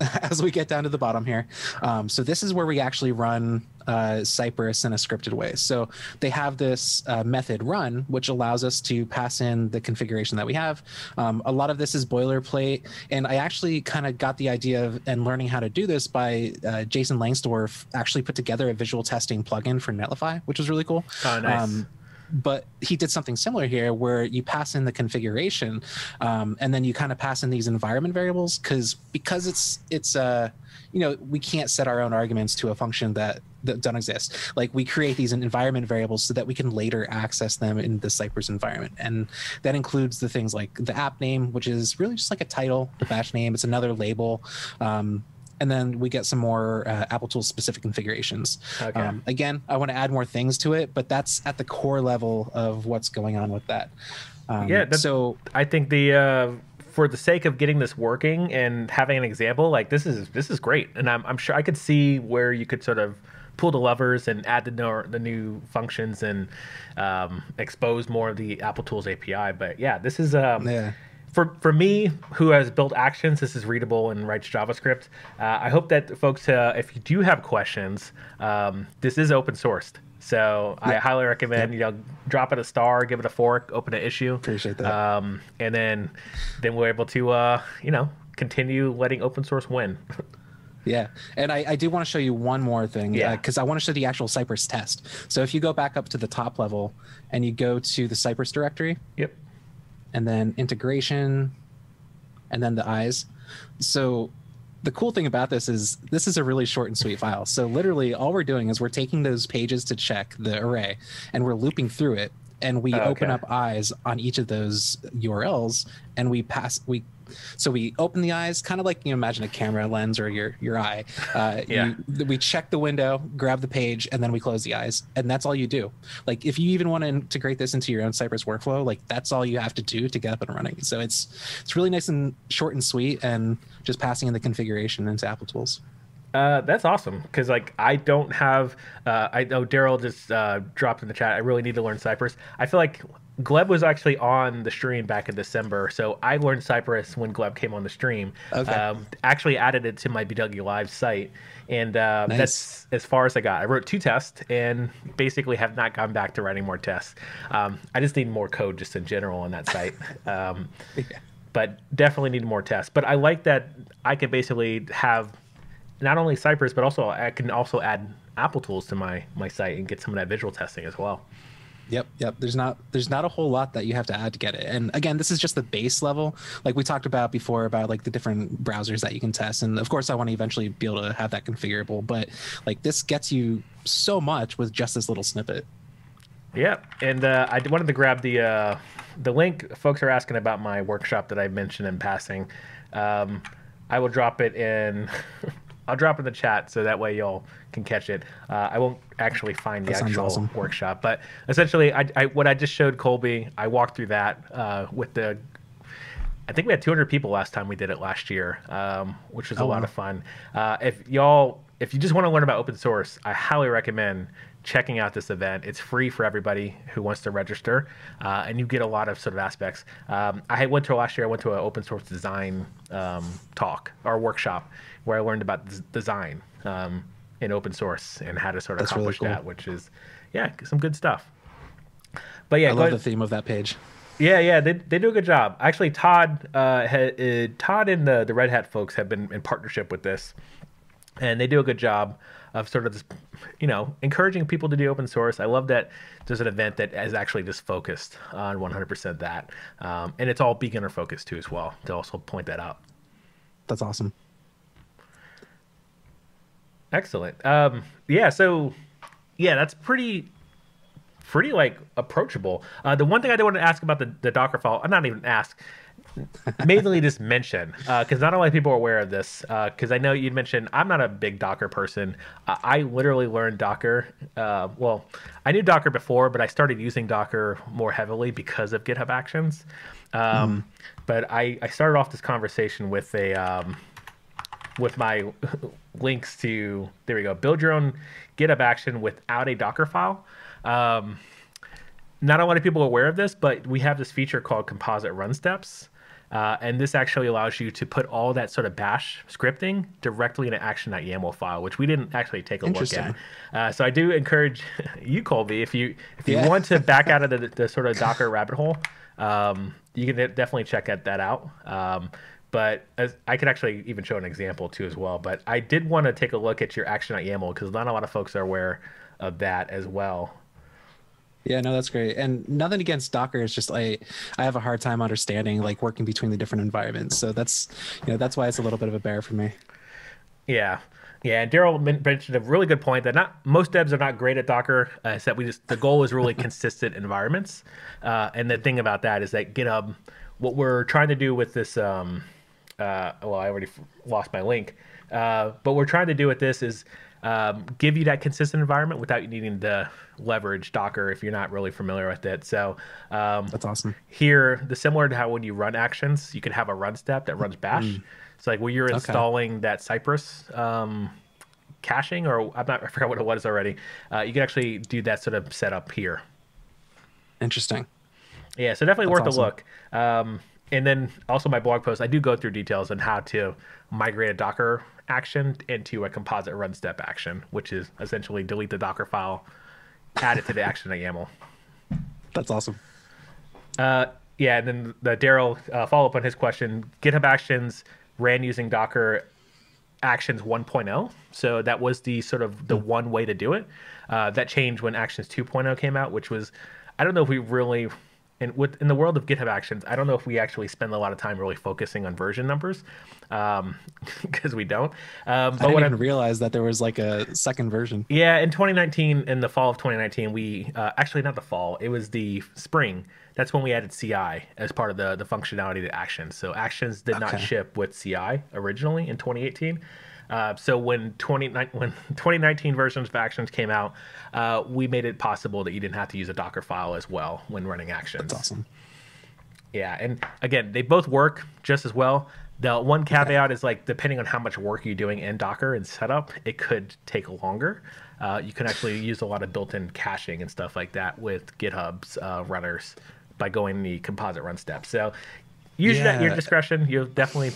[laughs] as we get down to the bottom here, um, so this is where we actually run uh, Cypress in a scripted way. So they have this uh, method run, which allows us to pass in the configuration that we have. Um, a lot of this is boilerplate, and I actually kind of got the idea of and learning how to do this by uh, Jason Lengstorf actually put together a visual testing plugin for Netlify, which was really cool. Oh, nice. Um, but he did something similar here where you pass in the configuration um, and then you kind of pass in these environment variables because because it's it's uh you know we can't set our own arguments to a function that that don't exist like we create these environment variables so that we can later access them in the cypress environment and that includes the things like the app name which is really just like a title the batch name it's another label um, and then we get some more uh, Applitools specific configurations. Okay. Um, again, I want to add more things to it, but that's at the core level of what's going on with that. Um, yeah. So I think the uh, for the sake of getting this working and having an example, like this is this is great, and I'm I'm sure I could see where you could sort of pull the levers and add the new, the new functions and um, expose more of the Applitools API. But yeah, this is um, yeah for for me, who has built actions, this is readable and writes JavaScript. Uh, I hope that folks, uh, if you do have questions, um, this is open sourced. So I highly recommend you know drop it a star, give it a fork, open an issue. Appreciate that. Um, and then then we're able to uh, you know continue letting open source win. [laughs] Yeah, and I, I do want to show you one more thing. Yeah, because uh, I want to show the actual Cypress test. So if you go back up to the top level and you go to the Cypress directory. Yep and then integration, and then the eyes. So the cool thing about this is this is a really short and sweet file. So literally all we're doing is we're taking those pages to check the array and we're looping through it and we okay. open up eyes on each of those URLs and we pass we so we open the eyes, kind of like you imagine a camera lens or your your eye. Uh, [laughs] yeah. You, we check the window, grab the page, and then we close the eyes, and that's all you do. Like if you even want to integrate this into your own Cypress workflow, like that's all you have to do to get up and running. So it's it's really nice and short and sweet, and just passing in the configuration into Applitools. Uh, that's awesome because like I don't have. Uh, I know Daryl just uh, dropped in the chat. I really need to learn Cypress. I feel like Gleb was actually on the stream back in December, so I learned Cypress when Gleb came on the stream. Okay. Um, actually added it to my BW Live site, and uh, nice. that's as far as I got. I wrote two tests and basically have not gone back to writing more tests. Um, I just need more code just in general on that site. [laughs] Um, yeah. But definitely need more tests. But I like that I can basically have not only Cypress, but also I can also add Applitools to my my site and get some of that visual testing as well. Yep, yep. There's not there's not a whole lot that you have to add to get it. And again, this is just the base level. Like we talked about before about like the different browsers that you can test. And of course I want to eventually be able to have that configurable, but like this gets you so much with just this little snippet. Yeah, and uh, I wanted to grab the uh, the link. Folks are asking about my workshop that I mentioned in passing. Um, I will drop it in [laughs] I'll drop in the chat so that way y'all can catch it. Uh, I won't actually find the that actual awesome. workshop, but essentially, I, I, what I just showed Colby, I walked through that uh, with the. I think we had 200 people last time we did it last year, um, which was oh, a lot wow. of fun. Uh, if y'all, if you just want to learn about open source, I highly recommend checking out this event. It's free for everybody who wants to register, uh, and you get a lot of sort of aspects. Um, I went to last year. I went to an open source design um, talk or workshop, where I learned about design um, in open source and how to sort of That's accomplish really cool. that, which is yeah, some good stuff. But yeah, I love the theme of that page. Yeah, yeah, they, they do a good job. Actually, Todd, uh, had, uh, Todd and the the Red Hat folks have been in partnership with this, and they do a good job of sort of this, you know, encouraging people to do open source. I love that there's an event that is actually just focused on 100% that, um, and it's all beginner focused too as well. To also point that out. That's awesome. Excellent. Um, yeah. So, yeah, that's pretty, pretty like approachable. Uh, the one thing I did want to ask about the, the Docker file, I'm not even ask. mainly just mention because not a lot of people are aware of this. Because I know you'd mentioned I'm not a big Docker person. Uh, I literally learned Docker. Uh, well, I knew Docker before, but I started using Docker more heavily because of GitHub Actions. Um, mm. But I, I started off this conversation with a um, with my [laughs] links to there we go. Build your own GitHub action without a Docker file. Um, not a lot of people are aware of this, but we have this feature called composite run steps. Uh, and this actually allows you to put all that sort of bash scripting directly in an action.yaml file, which we didn't actually take a look at. Uh, so I do encourage [laughs] you, Colby, if you if you yeah. want to back [laughs] out of the, the sort of Docker rabbit hole, um, you can definitely check that out. Um, but as, I could actually even show an example too as well. But I did want to take a look at your action.yaml because not a lot of folks are aware of that as well. Yeah, no, that's great. And nothing against Docker. It's just like I have a hard time understanding like working between the different environments. So that's you know that's why it's a little bit of a bear for me. Yeah. Yeah, and Daryl mentioned a really good point that not most devs are not great at Docker. Uh, except we just the goal is really [laughs] consistent environments. Uh, and the thing about that is that GitHub, what we're trying to do with this, um, uh, well, I already lost my link. Uh, but what we're trying to do with this is um, give you that consistent environment without you needing to leverage Docker if you're not really familiar with it. So um, that's awesome. Here, the similar to how when you run actions, you can have a run step that runs Bash. Mm. So like when you're installing okay. that Cypress um, caching, or I'm not, I forgot what it was already. Uh, you can actually do that sort of setup here. Interesting. Yeah, so definitely that's worth awesome. a look. And then also my blog post, I do go through details on how to migrate a Docker action into a composite run step action, which is essentially delete the Docker file, add it to the action YAML. That's awesome. Uh, yeah, and then the Daryl uh, follow up on his question: GitHub Actions ran using Docker Actions 1.0, so that was the sort of the one way to do it. Uh, that changed when Actions 2.0 came out, which was I don't know if we really and with in the world of GitHub Actions, I don't know if we actually spend a lot of time really focusing on version numbers, because um, [laughs] we don't. Um, but I didn't even I, realize that there was like a second version. Yeah, in 2019, in the fall of 2019, we uh, actually not the fall, it was the spring. That's when we added CI as part of the the functionality to Actions. So Actions did okay. not ship with CI originally in 2018. Uh, so when 20, when [laughs] 2019 versions of Actions came out, uh, we made it possible that you didn't have to use a Docker file as well when running Actions. That's awesome. Yeah, and again, they both work just as well. The one caveat is like depending on how much work you're doing in Docker and setup, it could take longer. Uh, you can actually [laughs] use a lot of built-in caching and stuff like that with GitHub's uh, runners by going the composite run step. So use yeah. at your discretion. You'll definitely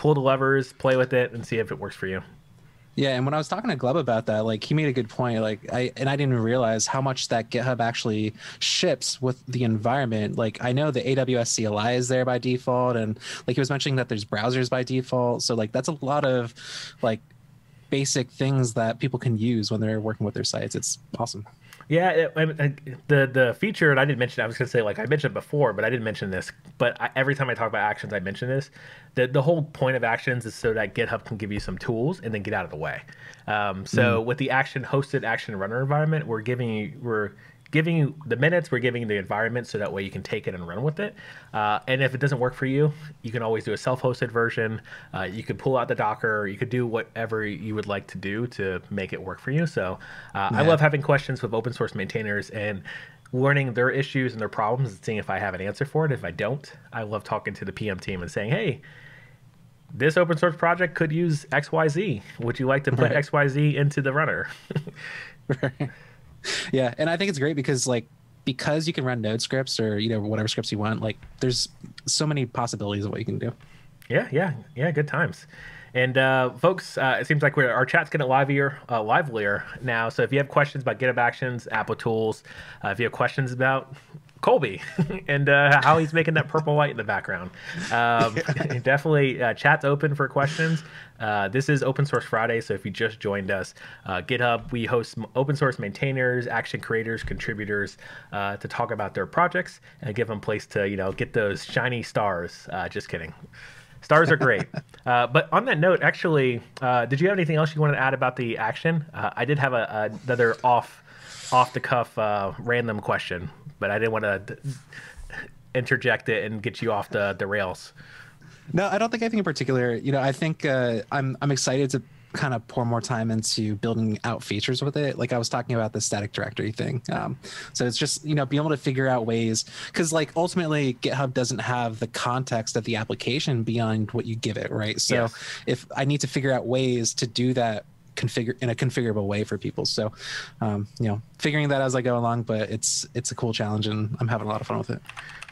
pull the levers, play with it, and see if it works for you. Yeah, and when I was talking to Gleb about that, like he made a good point. Like I and I didn't realize how much that GitHub actually ships with the environment. Like I know the AWS CLI is there by default, and like he was mentioning that there's browsers by default. So like that's a lot of like basic things that people can use when they're working with their sites. It's awesome. Yeah, it, I, I, the the feature, and I didn't mention. I was going to say like I mentioned before, but I didn't mention this. But I, every time I talk about actions, I mention this. The the whole point of actions is so that GitHub can give you some tools and then get out of the way. Um, so mm. with the action hosted action runner environment, we're giving you we're giving you the minutes, we're giving you the environment so that way you can take it and run with it. Uh, and if it doesn't work for you, you can always do a self-hosted version. Uh, you could pull out the Docker. You could do whatever you would like to do to make it work for you. So uh, yeah. I love having questions with open source maintainers and learning their issues and their problems and seeing if I have an answer for it. If I don't, I love talking to the PM team and saying, hey, this open source project could use XYZ. Would you like to put right. XYZ into the runner? [laughs] right [laughs] yeah, and I think it's great because like because you can run node scripts or you know whatever scripts you want, like there's so many possibilities of what you can do. Yeah, yeah, yeah. Good times. And uh, folks, uh, it seems like we're, our chat's getting livelier, uh, livelier now. So if you have questions about GitHub Actions, Applitools, uh, if you have questions about Colby [laughs] and uh, how he's making that purple light in the background. Um, [laughs] [laughs] definitely, uh, chat's open for questions. Uh, this is Open Source Friday, so if you just joined us, uh, GitHub, we host open source maintainers, action creators, contributors uh, to talk about their projects and give them a place to, you know, get those shiny stars. Uh, just kidding. Stars are great. but on that note, actually, did you have anything else you wanted to add about the action? I did have a, another off off the cuff random question but I didn't want to interject it and get you off the the rails. No, I don't think anything in particular. You know, I think uh, I'm I'm excited to kind of pour more time into building out features with it. Like I was talking about the static directory thing. Um, so it's just you know being able to figure out ways because like ultimately GitHub doesn't have the context of the application beyond what you give it, right? So Yes. if I need to figure out ways to do that configure in a configurable way for people. So um, you know figuring that as i go along but it's it's a cool challenge and i'm having a lot of fun with it.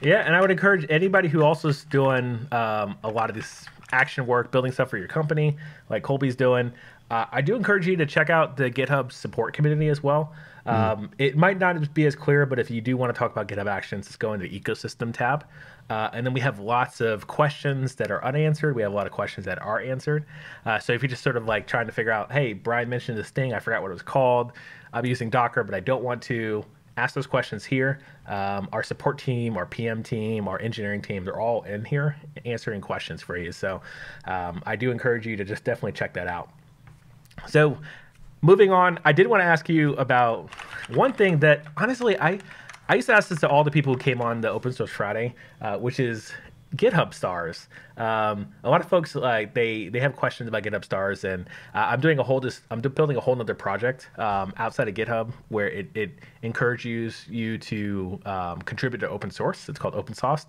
Yeah, and I would encourage anybody who also is doing um, a lot of this action work, building stuff for your company, like Colby's doing. Uh, I do encourage you to check out the GitHub support community as well. Um, It might not be as clear, but if you do want to talk about GitHub Actions, just go into the ecosystem tab. Uh, and then we have lots of questions that are unanswered. We have a lot of questions that are answered. Uh, so if you're just sort of like trying to figure out, hey, Brian mentioned this thing, I forgot what it was called. I'm using Docker, but I don't want to ask those questions here. Um, our support team, our PM team, our engineering team, they're all in here answering questions for you. So um, I do encourage you to just definitely check that out. So moving on, I did want to ask you about one thing that honestly I I used to ask this to all the people who came on the Open Source Friday, uh, which is GitHub stars. Um, a lot of folks like they they have questions about GitHub stars, and uh, I'm doing a whole this I'm building a whole nother project um, outside of GitHub where it, it encourages you to um, contribute to open source. It's called Open Sauce,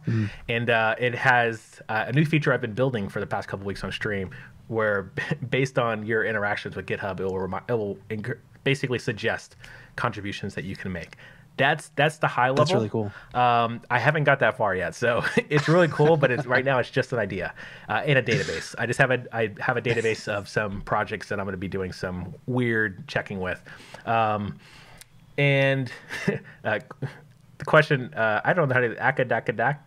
and uh, it has uh, a new feature I've been building for the past couple weeks on stream, where [laughs] based on your interactions with GitHub, it will remi- it will basically suggest contributions that you can make. That's that's the high level. That's really cool. Um, I haven't got that far yet, so [laughs] it's really cool. But it's right now it's just an idea uh, in a database. I just have a I have a database of some projects that I'm going to be doing some weird checking with, um, and [laughs] uh, the question uh, I don't know how to akadakadak.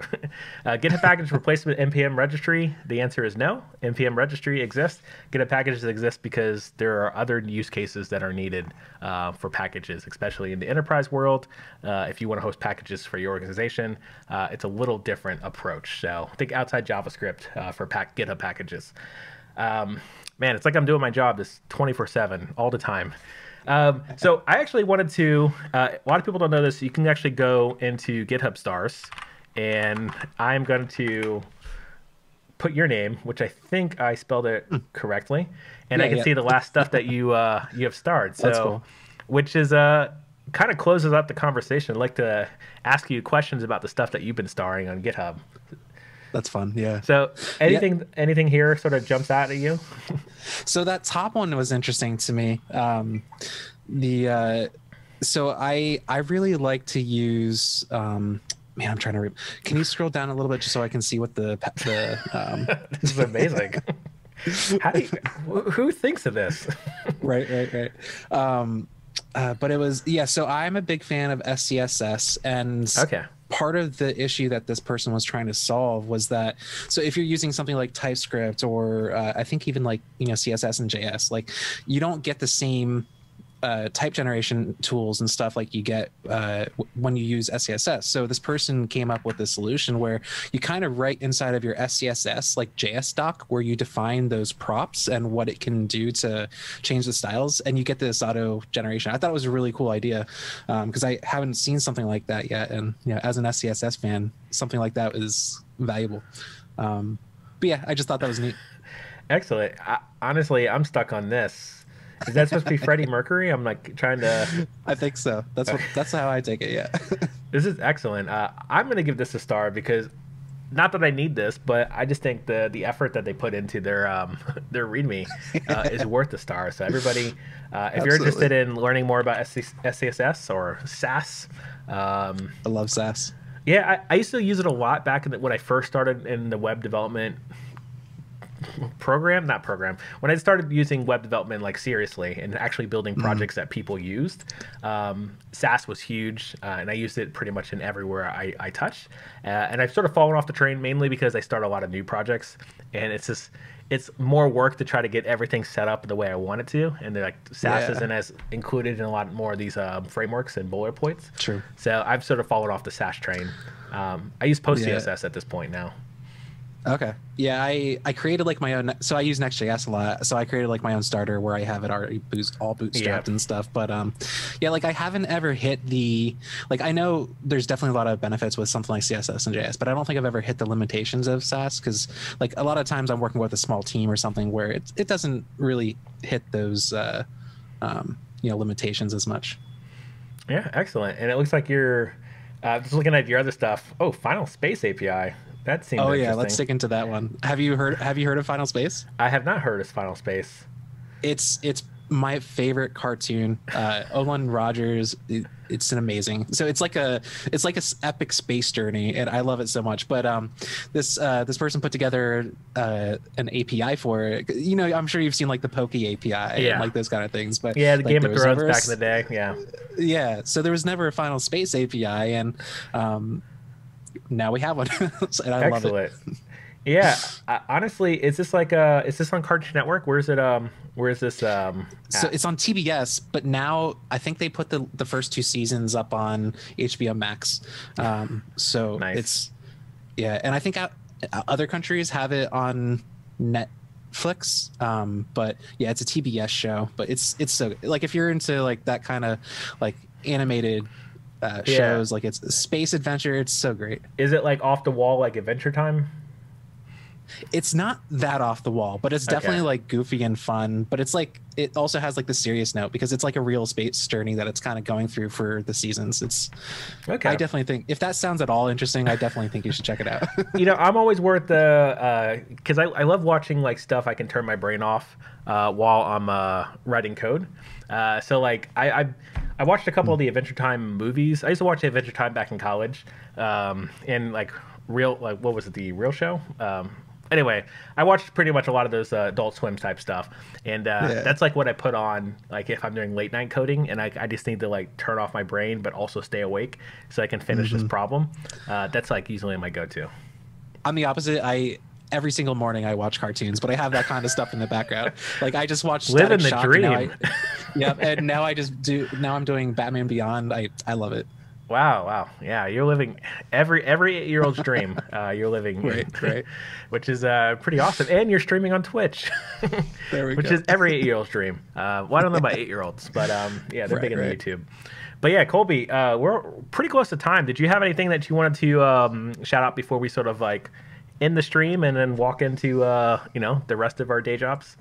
[laughs] uh, GitHub package [laughs] replacement npm registry. The answer is no. npm registry exists. Get GitHub packages exist because there are other use cases that are needed uh, for packages, especially in the enterprise world. Uh, if you want to host packages for your organization, uh, it's a little different approach. So think outside JavaScript uh, for pack- GitHub packages. Um, man, it's like I'm doing my job this 24 7 all the time. Um, so I actually wanted to. Uh, a lot of people don't know this. You can actually go into GitHub Stars, and I'm going to put your name, which I think I spelled it correctly, and I can yeah. see the last stuff that you uh, you have starred. So, cool. which is uh kind of closes up the conversation. I'd like to ask you questions about the stuff that you've been starring on GitHub. That's fun yeah So anything anything here sort of jumps out at you? [laughs] so that top one was interesting to me um the uh so i i really like to use um man i'm trying to read can you scroll down a little bit just so i can see what the the um [laughs] This is amazing. [laughs] How do you, who thinks of this? right right right um uh, but it was yeah so i'm a big fan of scss and Okay. Part of the issue that this person was trying to solve was that so if you're using something like typescript or uh, i think even like you know css and js like you don't get the same uh, type generation tools and stuff like you get uh, when you use SCSS. So this person came up with a solution where you kind of write inside of your SCSS like JS doc where you define those props and what it can do to change the styles, and you get this auto generation. I thought it was a really cool idea because I haven't seen something like that yet, and you know, as an SCSS fan, something like that is valuable. Um, but yeah, I just thought that was neat. [laughs] Excellent. I, honestly, I'm stuck on this. Is that supposed to be Freddie Mercury? I'm like trying to. [laughs] I think so. That's what. That's how I take it. Yeah. [laughs] This is excellent. Uh, I'm going to give this a star because, not that I need this, but I just think the the effort that they put into their um [laughs] their README uh, is worth a star. So everybody, uh, if you're interested in learning more about SC, SCSS or Sass, um, I love Sass. Yeah, I, I used to use it a lot back in the, when I first started in the web development program, not program. When I started using web development like seriously and actually building projects that people used, um, Sass was huge, uh, and I used it pretty much in everywhere I, I touched. Uh, and I've sort of fallen off the train mainly because I start a lot of new projects, and it's just it's more work to try to get everything set up the way I want it to, and they're like Sass Yeah. isn't as included in a lot more of these um, frameworks and boilerplates. True. So I've sort of fallen off the Sass train. Um, I use PostCSS at this point now. Okay. Yeah, I I created like my own. So I use Next.js a lot. So I created like my own starter where I have it already boost all bootstrapped and stuff. But um, yeah, like I haven't ever hit the like I know there's definitely a lot of benefits with something like CSS and JS, but I don't think I've ever hit the limitations of Sass because like a lot of times I'm working with a small team or something where it it doesn't really hit those uh, um, you know limitations as much. Yeah, excellent. And it looks like you're uh, just looking at your other stuff. Oh, Final Space API. That seems. Oh yeah, let's dig into that one. Have you heard Have you heard of Final Space? I have not heard of Final Space. it's it's my favorite cartoon. Uh, Olan Rogers, it, it's an amazing. So it's like a it's like a epic space journey, and I love it so much. But um, this uh, this person put together uh, an API for it. You know, I'm sure you've seen like the PokeAPI, Yeah. and like those kind of things. But Yeah, the like, Game of Thrones never back in the day. Yeah. yeah so there was never a final space api and um now we have one [laughs] and i love it Excellent. Yeah. I, honestly, is this like uh is this on Cartoon Network? Where's it um where is this um so it's on tbs but now i think they put the the first two seasons up on hbo max um so Nice. it's yeah and i think out, other countries have it on netflix um but yeah it's a tbs show but it's it's so like if you're into like that kind of like animated uh, Yeah. shows like it's space adventure it's so great is it like off the wall like Adventure Time? it's not that off the wall, but it's definitely Okay. like goofy and fun. But it's like it also has like the serious note because it's like a real space journey that it's kind of going through for the seasons. It's Okay. I definitely think if that sounds at all interesting, I definitely think you should check it out. [laughs] you know, I'm always worth the because I, I love watching like stuff I can turn my brain off uh, while I'm uh, writing code. Uh, so like I, I I watched a couple of the Adventure Time movies. I used to watch the Adventure Time back in college, um, and like real like what was it the real show? Um, anyway, I watched pretty much a lot of those uh, Adult Swim type stuff, and uh, Yeah. that's like what I put on like if I'm doing late night coding, and I, I just need to like turn off my brain but also stay awake so I can finish this problem. Uh, that's like usually my go-to. I'm the opposite. I every single morning I watch cartoons, but I have that kind of stuff in the background. Like I just watched Living Static the Shock, and now dream. I- yeah, and now I just do. Now I'm doing Batman Beyond. I I love it. Wow, wow, yeah, you're living every every eight year old's dream. [laughs] Uh, you're living, Right, right. [laughs] which is uh, pretty awesome. And you're streaming on Twitch, [laughs] There we which go. is every eight year old's dream. Uh, well, I don't know about eight year olds, but um, yeah, they're Right, big into right. YouTube. But yeah, Colby, uh, we're pretty close to time. Did you have anything that you wanted to um, shout out before we sort of like end the stream and then walk into uh, you know the rest of our day jobs?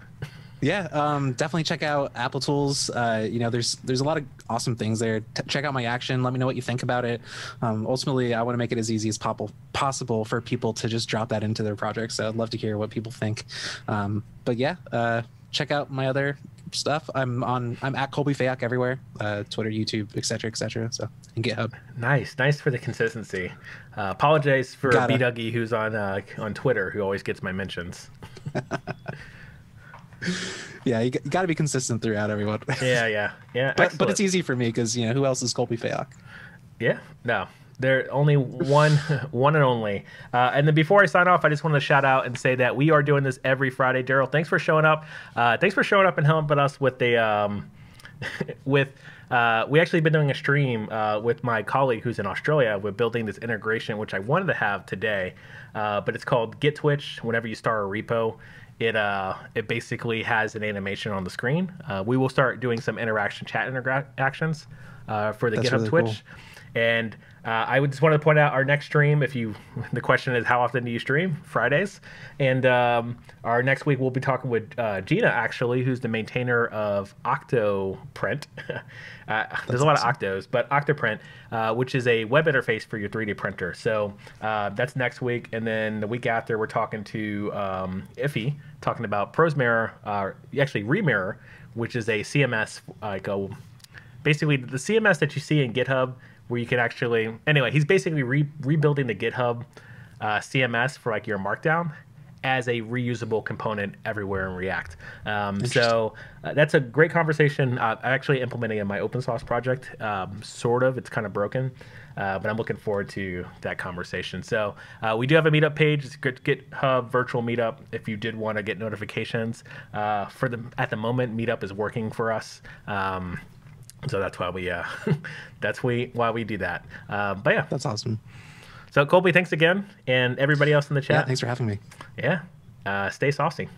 Yeah, um, definitely check out Applitools. Uh, you know, there's there's a lot of awesome things there. T- check out my action. Let me know what you think about it. Um, ultimately, I want to make it as easy as pop- possible for people to just drop that into their projects. So I'd love to hear what people think. Um, but yeah, uh, check out my other stuff. I'm on. I'm at Colby Fayock everywhere. Uh, Twitter, YouTube, etc., etc. So and GitHub. Nice, nice for the consistency. Uh, apologize for Gotta. B Dougie who's on uh, on Twitter who always gets my mentions. [laughs] Yeah, you, got to be consistent throughout, everyone. Yeah, yeah, yeah. [laughs] but but it's easy for me because you know who else is Colby Fayock? Yeah, no, there only one, [laughs] one and only. Uh, and then before I sign off, I just want to shout out and say that we are doing this every Friday. Daryl, thanks for showing up. Uh, thanks for showing up and helping us with the um, [laughs] with. Uh, we actually been doing a stream uh, with my colleague who's in Australia. We're building this integration, which I wanted to have today, uh, but it's called Git Twitch. Whenever you start a repo, it uh, it basically has an animation on the screen. Uh, we will start doing some interaction chat interactions uh, for the That's GitHub really Twitch. cool. And uh, I would just want to point out our next stream. If you, [laughs] the question is how often do you stream? Fridays. And um, our next week we'll be talking with uh, Gina actually, who's the maintainer of Octoprint. [laughs] uh, there's a lot of Octos, but Octoprint, uh, which is a web interface for your 3D printer. So uh, that's next week, and then the week after we're talking to um, Iffy, talking about ProseMirror, uh, actually Remirror, which is a CMS like a basically the CMS that you see in GitHub, where you can actually anyway, he's basically re- rebuilding the GitHub uh, CMS for like your Markdown as a reusable component everywhere in React. Um, so uh, that's a great conversation. Uh, I'm actually implementing in my open source project, um, sort of. It's kind of broken. Uh, but I'm looking forward to that conversation. So uh, we do have a meetup page. It's good GitHub virtual meetup. If you did want to get notifications uh, for the at the moment, meetup is working for us. Um, so that's why we uh, [laughs] that's we why we do that. Uh, but yeah, That's awesome. So Colby, thanks again, and everybody else in the chat. Yeah, thanks for having me. Yeah, uh, stay saucy.